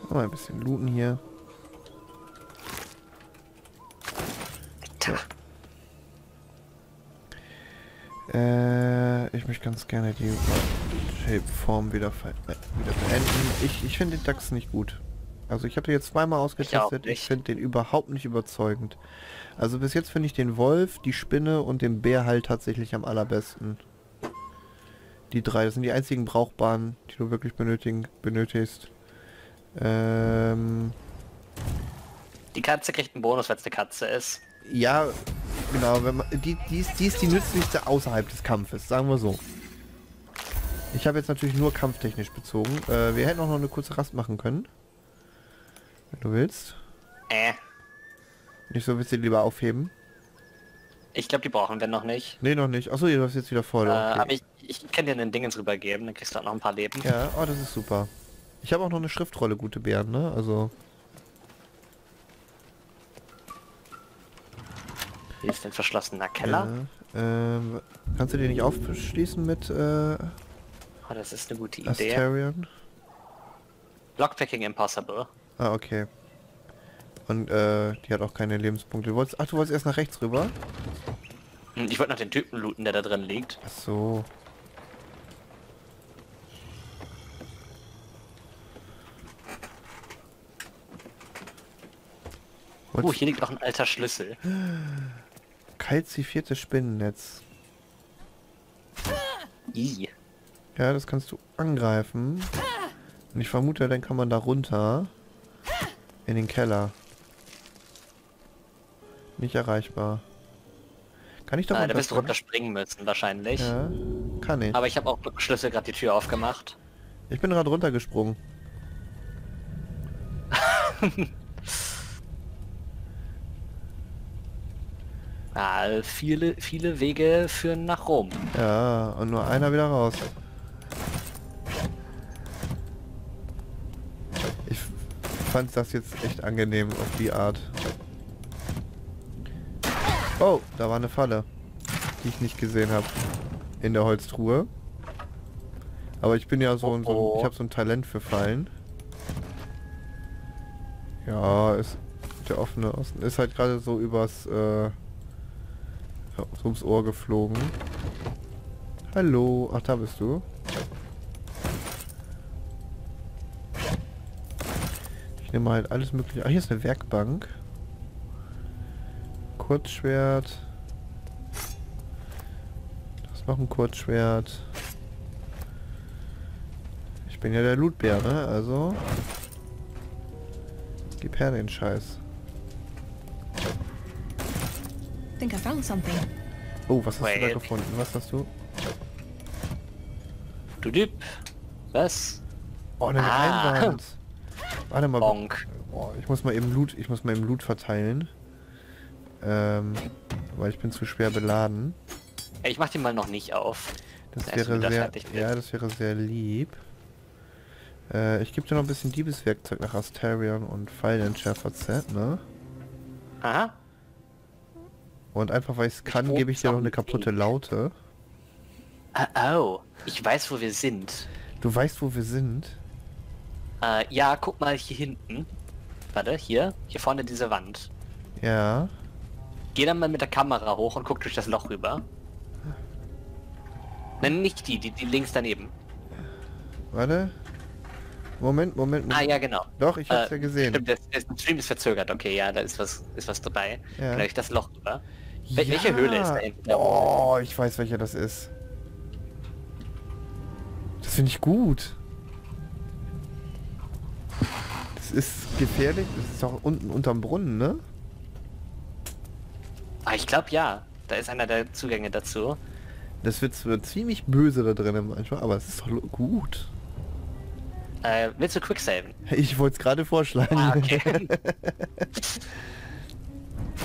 Mal ein bisschen looten hier. Äh, ich möchte ganz gerne die Shape-Form wieder, ver äh, wieder beenden. Ich, ich finde den DAX nicht gut. Also ich habe den jetzt zweimal ausgetestet. Ich, nicht. finde den überhaupt nicht überzeugend. Also bis jetzt finde ich den Wolf, die Spinne und den Bär halt tatsächlich am allerbesten. Die drei, das sind die einzigen brauchbaren, die du wirklich benötigen, benötigst. Ähm, Die Katze kriegt einen Bonus, weil es eine Katze ist. ja, genau, wenn man, die, die, ist, die ist die nützlichste außerhalb des Kampfes, sagen wir so. Ich habe jetzt natürlich nur kampftechnisch bezogen. Äh, wir hätten auch noch eine kurze Rast machen können. Wenn du willst. Äh. Nicht so, willst du die lieber aufheben? Ich glaube, die brauchen wir noch nicht. Nee, noch nicht. Achso, du hast jetzt wieder voll. Äh, okay. aber ich, ich kann dir einen Dingens rübergeben, dann kriegst du auch noch ein paar Leben. Ja, oh, das ist super. Ich habe auch noch eine Schriftrolle, gute Bären, ne? Also, Hier ist ein verschlossener Keller. ja, ähm, kannst du den nicht aufschließen mit äh, Oh, das ist eine gute Idee. Astarion? Lockpicking impossible. Ah, okay. Und äh, die hat auch keine Lebenspunkte. Du wolltest, ach, du wolltest erst nach rechts rüber? Hm, Ich wollte noch den Typen looten, der da drin liegt. Ach so. Uh, Wolltest- hier liegt auch ein alter Schlüssel. [GASPS] Kalzifiertes Spinnennetz. I. Ja, das kannst du angreifen. Und ich vermute, dann kann man da runter. In den Keller. Nicht erreichbar. Kann ich da Ah, da wirst du runter? runterspringen müssen, wahrscheinlich. Ja, kann ich. Aber ich habe auch mit Schlüssel gerade die Tür aufgemacht. Ich bin gerade runtergesprungen. [LAUGHS] Ah, viele, viele Wege führen nach Rom. Ja, und nur einer wieder raus. Ich fand das jetzt echt angenehm auf die Art. Oh, da war eine Falle, die ich nicht gesehen habe. In der Holztruhe. Aber ich bin ja so, ein- so Oh, oh. ich habe so ein Talent für Fallen. Ja, ist der offene Osten ist halt gerade so übers äh, ums Ohr geflogen. Hallo, ach da bist du. Ich nehme halt alles mögliche. Ah, hier ist eine Werkbank. Kurzschwert. Das ist noch ein Kurzschwert. Ich bin ja der Lootbär, ne? Also. Gib her den Scheiß. Think I found something. Oh, was hast du da Wait. gefunden? Was hast du? Du Düb. Was? Oh, eine Ah. Leinwand. [LAUGHS] Warte mal. Bonk. Oh, ich muss mal eben Loot, ich muss mal eben Loot verteilen. Ähm, weil ich bin zu schwer beladen. Ich mach die mal noch nicht auf. Das Erst wäre sehr, wird. ja, das wäre sehr lieb. Äh, ich gebe dir noch ein bisschen Diebeswerkzeug nach Astarion und Pfeilentschärfer Z, ne? Aha. Und einfach weil ich es kann, gebe ich dir noch eine kaputte. Laute. Ah, oh. Ich weiß, wo wir sind. Du weißt, wo wir sind. Äh, ja, guck mal hier hinten. Warte, hier. Hier vorne diese Wand. Ja. Geh dann mal mit der Kamera hoch und guck durch das Loch rüber. Nein, nicht die, die, die links daneben. Warte. Moment, Moment, Ah Moment. ja, genau. Doch, ich hab's Äh, ja gesehen. Stimmt, der, Stream ist verzögert. Okay, ja, da ist was, ist was dabei. Ja. Gleich das Loch rüber. Wel- Welche Höhle ist da hinten? Oh, ich weiß, welcher das ist. Das finde ich gut. Das ist gefährlich. Das ist doch unten unterm Brunnen, ne? Ah, ich glaube ja. Da ist einer der Zugänge dazu. Das wird zwar ziemlich böse da drinnen manchmal, aber es ist doch gut. Äh, willst du quicksaven? Ich wollte es gerade vorschlagen. Ah, okay. [LAUGHS] [LAUGHS]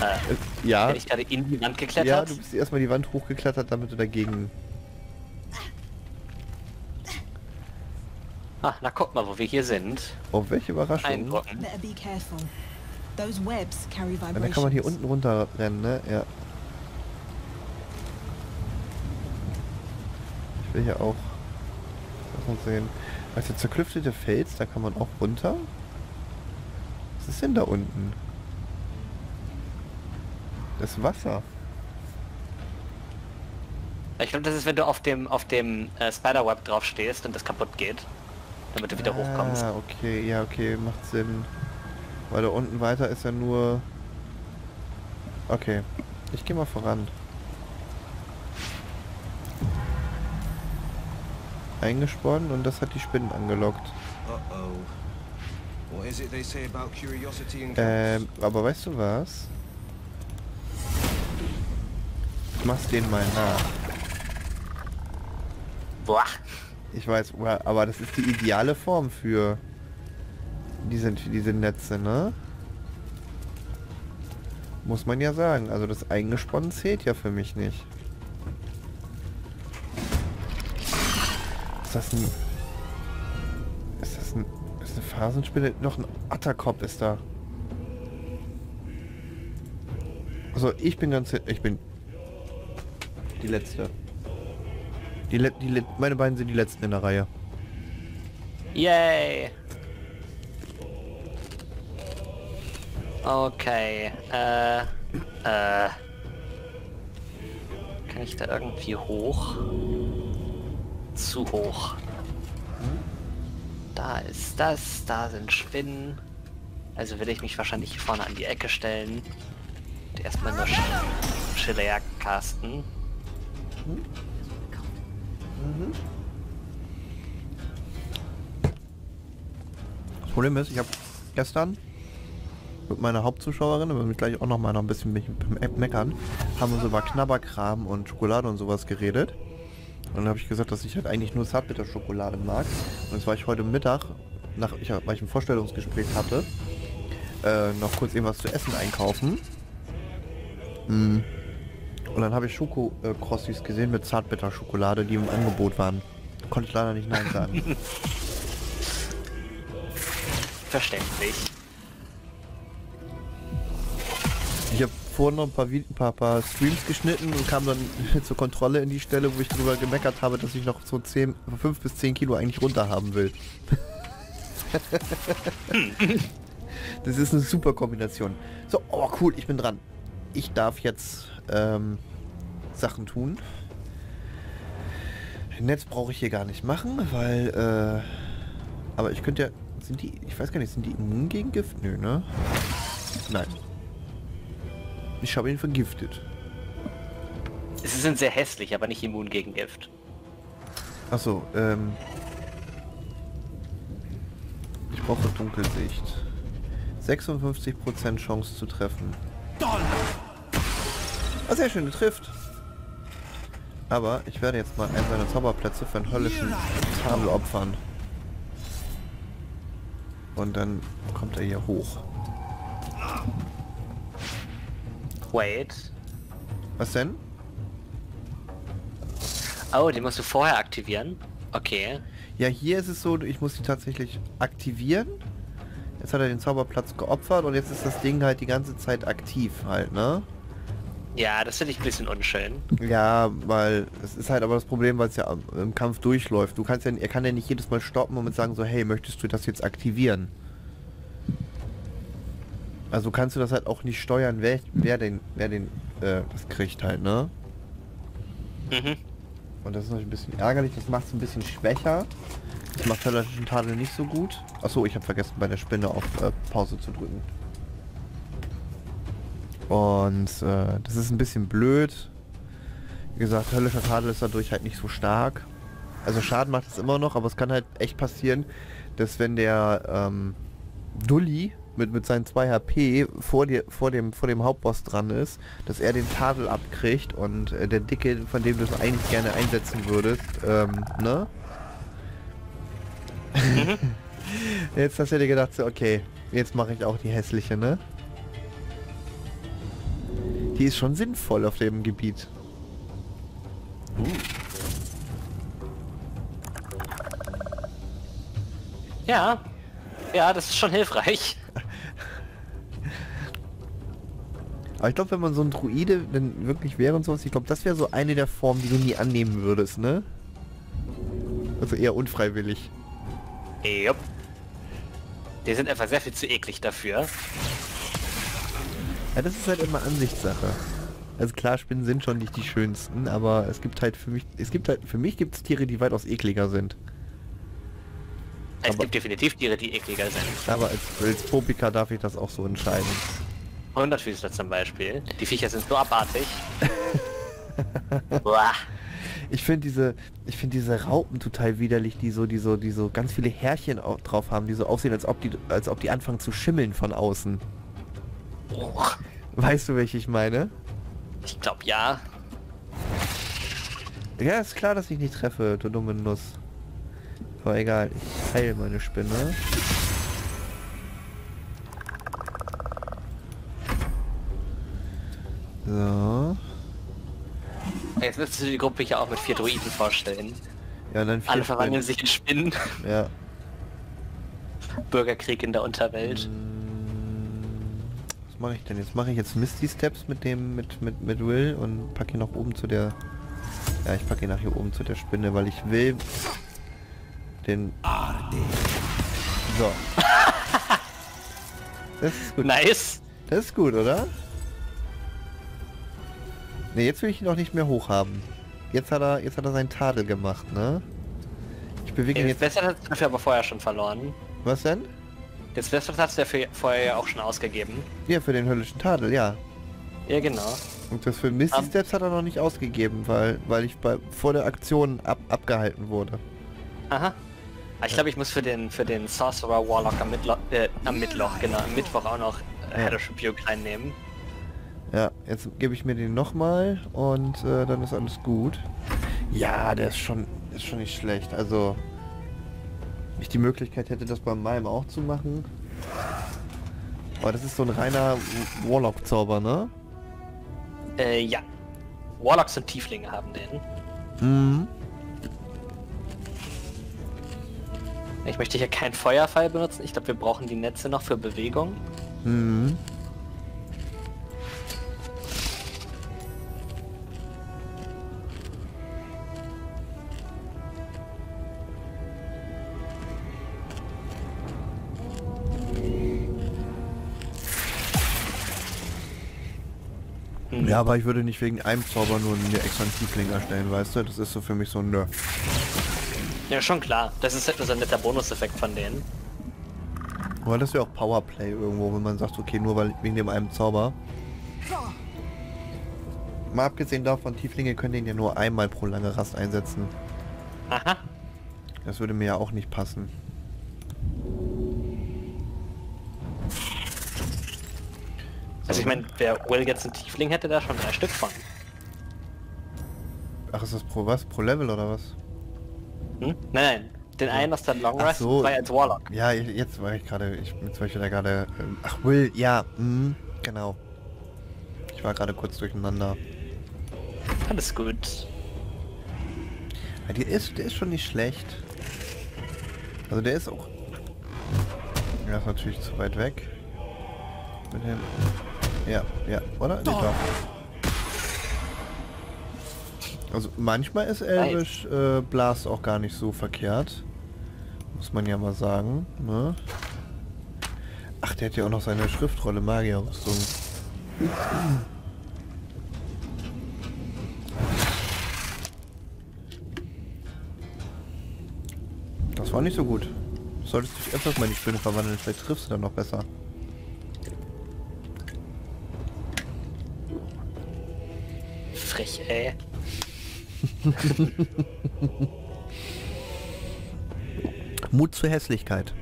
äh, ja, bin ich gerade in die Wand ja, geklettert? du bist erstmal die Wand hochgeklettert, damit du dagegen... Ah, na guck mal, wo wir hier sind. Oh, welche Überraschung. Careful. Those webs carry Und dann kann man hier unten runter rennen, ne? Ja. Ich will hier auch Sachen sehen. Also zerklüftete Fels, da kann man auch runter. Was ist denn da unten? Das Wasser. Ich glaube, das ist, wenn du auf dem auf dem äh, Spiderweb drauf stehst und das kaputt geht. Damit du wieder hochkommst. Ah, okay, ja, okay, macht Sinn. Weil da unten weiter ist ja nur... Okay, ich gehe mal voran. Eingesponnen und das hat die Spinnen angelockt. Uh-oh. What is it they say about curiosity and Ähm, aber weißt du was? Mach's denen mal nach. Boah. Ich weiß, aber das ist die ideale Form für diese, für diese Netze, ne? Muss man ja sagen. Also das eingesponnen zählt ja für mich nicht. Ist das ein... Ist das ein... Ist eine Phasenspinne? Noch ein Atterkopf ist da. Also ich bin ganz... Ich bin... Die letzte. Die, Le die Le meine beiden sind die letzten in der Reihe. Yay. Okay. Äh. Äh. Kann ich da irgendwie hoch? Zu hoch. Da ist das, da sind Spinnen. Also will ich mich wahrscheinlich hier vorne an die Ecke stellen. Und erstmal nur Sch Schiller casten. Das Problem ist, ich habe gestern mit meiner Hauptzuschauerin, wir gleich auch noch mal noch ein bisschen App meckern, haben wir so über Knabberkram und Schokolade und sowas geredet. Und dann habe ich gesagt, dass ich halt eigentlich nur Zartbitterschokolade mag. Und jetzt war ich heute Mittag, nach, ich, weil ich ein Vorstellungsgespräch hatte, äh, noch kurz irgendwas zu essen einkaufen. Mm. Und dann habe ich Schoko-Crossis gesehen mit Zartbitterschokolade, die im Angebot waren. Konnte ich leider nicht Nein sagen. [LAUGHS] Verständlich. Ich habe vorhin noch ein paar, Vi- paar, paar Streams geschnitten und kam dann [LAUGHS] zur Kontrolle in die Stelle, wo ich drüber gemeckert habe, dass ich noch so 10, 5 bis 10 Kilo eigentlich runter haben will. [LAUGHS] das ist eine super Kombination. So, oh cool, ich bin dran. Ich darf jetzt ähm, Sachen tun. Netz brauche ich hier gar nicht machen, weil äh, aber ich könnte ja sind die ich weiß gar nicht, sind die immun gegen Gift? Nö, ne? Nein. Ich habe ihn vergiftet. Sie sind sehr hässlich, aber nicht immun gegen Gift. Achso, ähm. Ich brauche Dunkelsicht. 56% Chance zu treffen. Ah, sehr schön, trifft. Aber ich werde jetzt mal einen seiner Zauberplätze für einen höllischen Tadel opfern. Und dann kommt er hier hoch. Wait. Was denn? Oh, den musst du vorher aktivieren. Okay. Ja, hier ist es so, ich muss sie tatsächlich aktivieren. Jetzt hat er den Zauberplatz geopfert und jetzt ist das Ding halt die ganze Zeit aktiv halt, ne? Ja, das finde ich ein bisschen unschön. Ja, weil es ist halt aber das Problem, weil es ja im Kampf durchläuft. Du kannst ja, er kann ja nicht jedes Mal stoppen und sagen so, hey, möchtest du das jetzt aktivieren? Also kannst du das halt auch nicht steuern, wer, wer den, wer den, äh, das kriegt halt, ne? Mhm. Und das ist natürlich ein bisschen ärgerlich, das macht es ein bisschen schwächer. Das macht Höllischen Tadel nicht so gut. Achso, ich habe vergessen bei der Spinne auf äh, Pause zu drücken. Und äh, das ist ein bisschen blöd. Wie gesagt, Höllischer Tadel ist dadurch halt nicht so stark. Also Schaden macht es immer noch, aber es kann halt echt passieren, dass wenn der ähm, Dulli mit, mit seinen 2 HP vor, dir, vor, dem, vor dem Hauptboss dran ist, dass er den Tadel abkriegt und äh, der Dicke, von dem du es eigentlich gerne einsetzen würdest, ähm, ne? [LAUGHS] jetzt hast du dir gedacht, so, okay, jetzt mache ich auch die hässliche, ne? Die ist schon sinnvoll auf dem Gebiet. Ja. Ja, das ist schon hilfreich. Aber ich glaube, wenn man so ein Druide denn wirklich wäre und sowas, ich glaube, das wäre so eine der Formen, die du nie annehmen würdest, ne? Also eher unfreiwillig. Jupp. Die sind einfach sehr viel zu eklig dafür. Ja, das ist halt immer Ansichtssache. Also klar, Spinnen sind schon nicht die schönsten, aber es gibt halt für mich, es gibt halt, für mich gibt es Tiere, die weitaus ekliger sind. Es Aber- gibt definitiv Tiere, die ekliger sind. Aber als, als Phobiker darf ich das auch so entscheiden. Hundertfüßler zum Beispiel. Die Viecher sind so abartig. [LAUGHS] Ich finde diese, ich finde diese Raupen total widerlich, die so, die so, die so ganz viele Härchen au- drauf haben, die so aussehen, als ob die, als ob die anfangen zu schimmeln von außen. Weißt du, welche ich meine? Ich glaube ja. Ja, ist klar, dass ich nicht treffe, du dumme Nuss. Aber egal, ich heile meine Spinne. So. Jetzt müsstest du die Gruppe hier auch mit vier Druiden vorstellen. Ja, dann Alle verwandeln sich in Spinnen. Ja. Bürgerkrieg in der Unterwelt. Was mache ich denn? Jetzt mache ich jetzt Misty Steps mit dem, mit, mit, mit Will und packe ihn nach oben zu der... Ja, ich packe ihn nach hier oben zu der Spinne, weil ich will den... So. [LAUGHS] Das ist gut. Nice. Das ist gut, oder? Ne, jetzt will ich ihn auch nicht mehr hochhaben. Jetzt hat er, jetzt hat er seinen Tadel gemacht, ne? Ich bewege ihn jetzt... Western hat dafür aber vorher schon verloren. Was denn? Das Western hast du dafür vorher ja auch schon ausgegeben. Ja, für den höllischen Tadel, ja. Ja, genau. Und das für Misty Am- Steps hat er noch nicht ausgegeben, weil, weil ich bei, vor der Aktion ab, abgehalten wurde. Aha. Ah, Ich glaube, ich muss für den für den Sorcerer Warlock am Mittwoch, äh, am Mittwoch, genau, am Mittwoch auch noch äh, Ja. Rebuke reinnehmen. Ja, jetzt gebe ich mir den nochmal und äh, dann ist alles gut. Ja, der ist schon, ist schon nicht schlecht. Also, ich die Möglichkeit hätte, das bei meinem auch zu machen. Aber das ist so ein reiner Warlock-Zauber, ne? Äh, ja. Warlocks und Tieflinge haben den. Mhm. Ich möchte hier keinen Feuerfall benutzen. Ich glaube, wir brauchen die Netze noch für Bewegung. Mhm. Ja, aber ich würde nicht wegen einem Zauber nur mir extra einen Tiefling erstellen, weißt du? Das ist so für mich so ein Nö. Ja, schon klar. Das ist halt nur so ein netter Bonuseffekt von denen. Aber das wäre auch Powerplay irgendwo, wenn man sagt, okay, nur weil wegen dem einen Zauber. Mal abgesehen davon, Tieflinge können den ja nur einmal pro lange Rast einsetzen. Aha. Das würde mir ja auch nicht passen. Also ich meine, wer Will jetzt einen Tiefling hätte, da schon drei Stück von. Ach, ist das pro was? Pro Level oder was? Hm? Nein, nein. Den einen aus der Long Rest so. war als Warlock. Ja, jetzt war ich gerade, ich jetzt war ich wieder gerade, ähm, ach Will, ja, mhm, genau. Ich war gerade kurz durcheinander. Alles gut. Ja, der ist, der ist schon nicht schlecht. Also der ist auch, ja, ist natürlich zu weit weg. Mit dem, ja, ja, oder? Nee, doch. Also manchmal ist Elvish äh, Blast auch gar nicht so verkehrt. Muss man ja mal sagen. Ne? Ach, der hat ja auch noch seine Schriftrolle Magierrüstung. Das war nicht so gut. Du solltest dich öfters mal in die Spinne verwandeln, vielleicht triffst du dann noch besser. Frech, ey. [LAUGHS] Mut zur Hässlichkeit.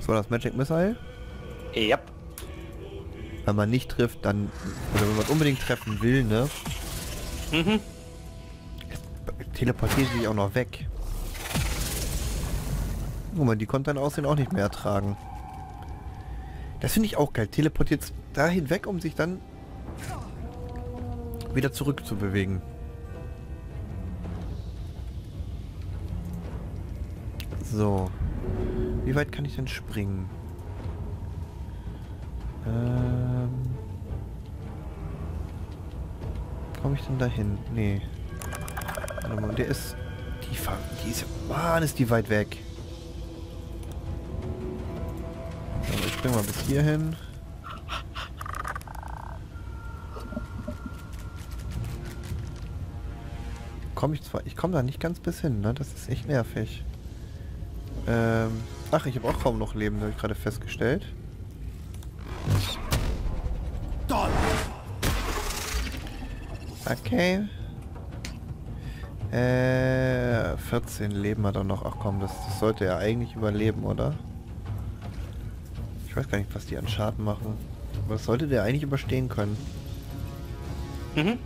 So, das Magic Missile. Yep. Wenn man nicht trifft, dann... Oder wenn man unbedingt treffen will, ne? Mhm. Teleportiert sich auch noch weg. Guck mal, die konnte dann Aussehen auch nicht mehr ertragen. Das finde ich auch geil. Teleportiert dahin weg, um sich dann wieder zurück zu bewegen. So. Wie weit kann ich denn springen? Ähm... Komme ich denn dahin? Nee. Der ist... Die, die ist... Mann, ist die weit weg. So, ich springe mal bis hierhin. Komme ich zwar... Ich komme da nicht ganz bis hin, ne? Das ist echt nervig. Ähm... Ach, ich habe auch kaum noch Leben, habe ich gerade festgestellt. Okay. Äh, 14 Leben hat er noch. Ach komm, das, das sollte er eigentlich überleben, oder? Ich weiß gar nicht, was die an Schaden machen. Aber das sollte der eigentlich überstehen können. Mhm.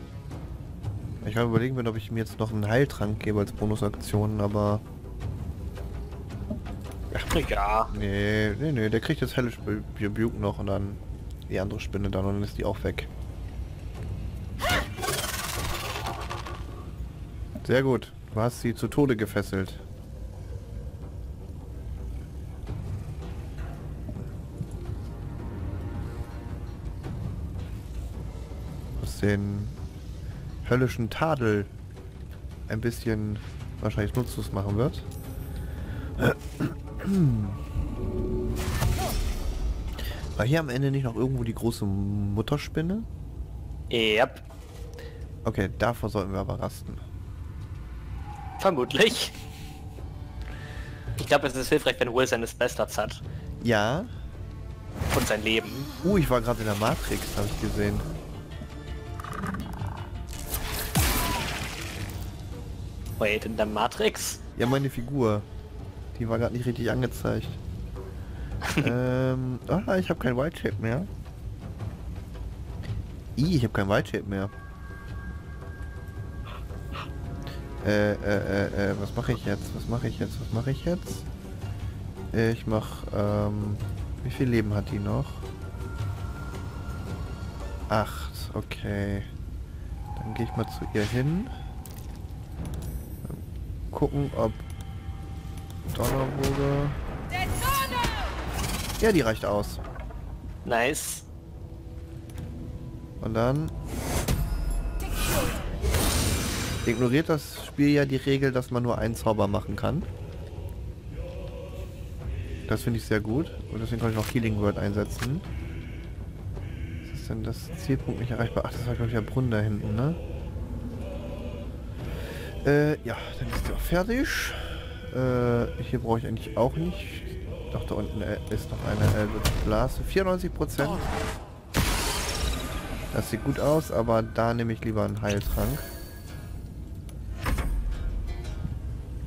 Ich kann überlegen, wenn, ob ich mir jetzt noch einen Heiltrank gebe als Bonusaktion, aber... Ja. Nee, nee, nee, der kriegt jetzt Hellish Rebuke noch und dann die andere Spinne dann und dann ist die auch weg. Sehr gut. Du hast sie zu Tode gefesselt. Den höllischen Tadel ein bisschen wahrscheinlich nutzlos machen wird. War hier am Ende nicht noch irgendwo die große Mutterspinne? Yep. Okay, davor sollten wir aber rasten. Vermutlich. Ich glaube, es ist hilfreich, wenn Will seine Spellstats hat. Ja. Und sein Leben. Uh, ich war gerade in der Matrix, habe ich gesehen. Wait, in der Matrix? Ja, meine Figur. Die war gerade nicht richtig angezeigt. [LAUGHS] ähm, ah, ich habe kein White Shape mehr. Ih, ich habe kein White Shape mehr. Äh, äh, äh, äh, was mache ich jetzt? Was mache ich jetzt? Was mache ich jetzt? Äh, ich mach, ähm, wie viel Leben hat die noch? Acht, okay. Dann gehe ich mal zu ihr hin. Gucken, ob Donnerwoge... Ja, die reicht aus. Nice. Und dann ignoriert das Spiel ja die Regel, dass man nur einen Zauber machen kann. Das finde ich sehr gut. Und deswegen kann ich noch Healing Word einsetzen. Was ist denn das Zielpunkt nicht erreichbar? Ach, das war glaube ich der Brunnen da hinten, ne? Äh, ja, dann ist der auch fertig. Äh, hier brauche ich eigentlich auch nicht. Doch, da unten äh, ist noch eine Eldritch Blase. 94 Prozent. Das sieht gut aus, aber da nehme ich lieber einen Heiltrank.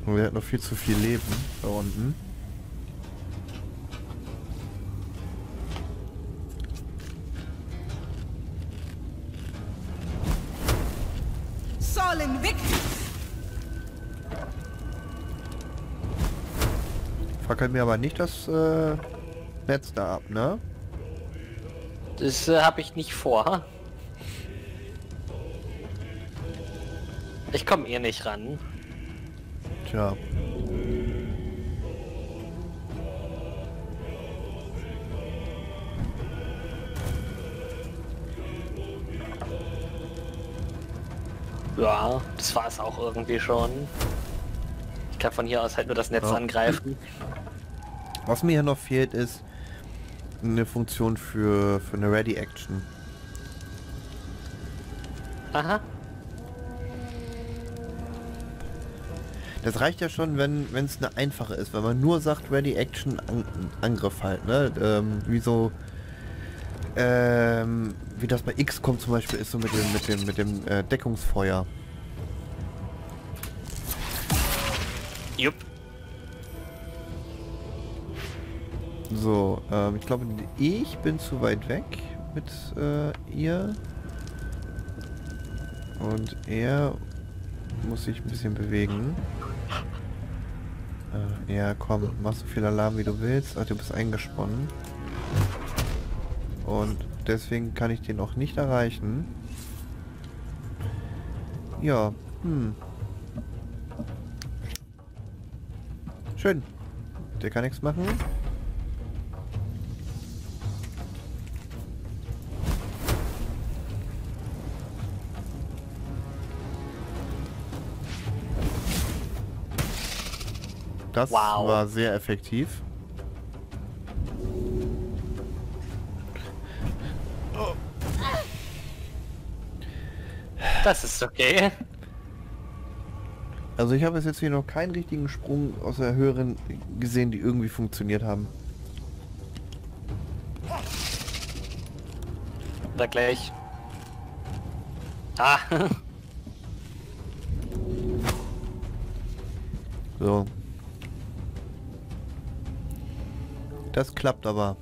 Und wir hatten noch viel zu viel Leben da unten. Fackelt mir aber nicht das äh, Netz da ab, ne? Das äh, habe ich nicht vor. Ich komme eh nicht ran. Tja. Ja, das war es auch irgendwie schon. Ich kann von hier aus halt nur das Netz Ja. angreifen. Was mir hier noch fehlt, ist eine Funktion für, für eine Ready Action. Aha. Das reicht ja schon, wenn es eine einfache ist, wenn man nur sagt Ready Action An Angriff halt, ne? Ähm, wie so ähm, wie das bei X kommt zum Beispiel ist so mit dem mit dem mit dem äh, Deckungsfeuer. So, ähm, ich glaube, ich bin zu weit weg mit äh, ihr. Und er muss sich ein bisschen bewegen. Äh, ja, komm, mach so viel Alarm wie du willst. Ach, du bist eingesponnen. Und deswegen kann ich den auch nicht erreichen. Ja, hm. Schön. Der kann nichts machen. Das Wow. war sehr effektiv. Das ist okay. Also ich habe jetzt hier noch keinen richtigen Sprung aus der höheren gesehen, die irgendwie funktioniert haben. Oder gleich. Ah, [LAUGHS] So. Das klappt aber.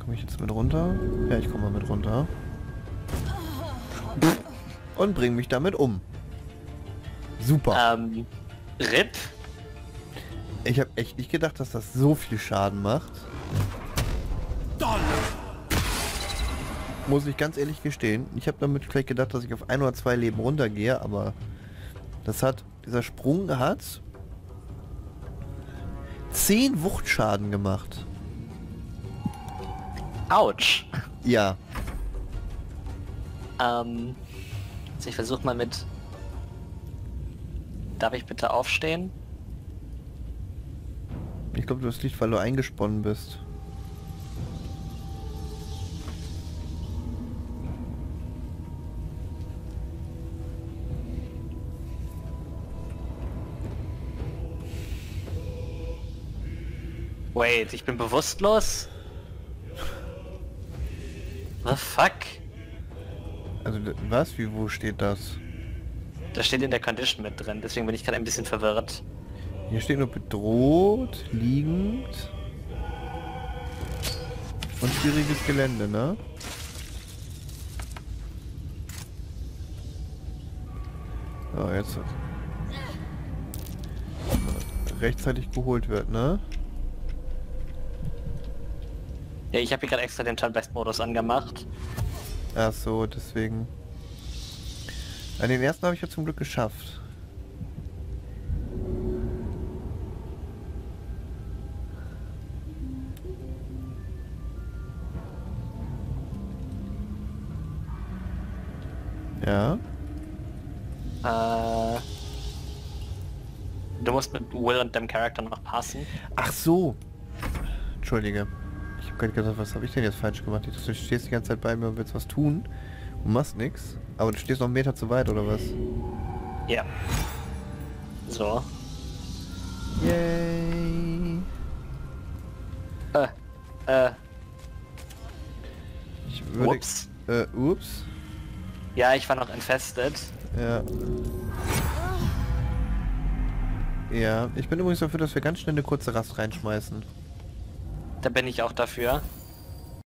Komme ich jetzt mit runter? Ja, ich komme mal mit runter. Und bring mich damit um. Super. ähm, RIP. Ich habe echt nicht gedacht, dass das so viel Schaden macht. Muss ich ganz ehrlich gestehen. Ich habe damit vielleicht gedacht, dass ich auf ein oder zwei Leben runtergehe, aber das hat, dieser Sprung hat 10 Wuchtschaden gemacht. Autsch. Ja, Ähm, also ich versuche mal mit... Darf ich bitte aufstehen? ich glaube, du hast Licht, weil du eingesponnen bist. Wait, ich bin bewusstlos? The fuck? Also, was? Wie, wo steht das? Das steht in der Condition mit drin, deswegen bin ich gerade ein bisschen verwirrt. Hier steht nur bedroht, liegend und schwieriges Gelände, ne? So, jetzt rechtzeitig geholt wird, ne? Ja, ich habe hier gerade extra den Turn-Best-Modus angemacht. Ach so, deswegen. Ja, den ersten habe ich ja zum Glück geschafft. Ja. Äh, du musst mit Will und dem Charakter noch passen. Ach so. Entschuldige. Gerade gedacht, was habe ich denn jetzt falsch gemacht? Ich dachte, Du stehst die ganze Zeit bei mir und willst was tun und machst nichts. Aber du stehst noch einen Meter zu weit, oder was? Ja. So. Yay. Äh, äh, Ich würde... ups. Äh, ups. Ja, ich war noch infested. Ja. Ja, ich bin übrigens dafür, dass wir ganz schnell eine kurze Rast reinschmeißen. Da bin ich auch dafür.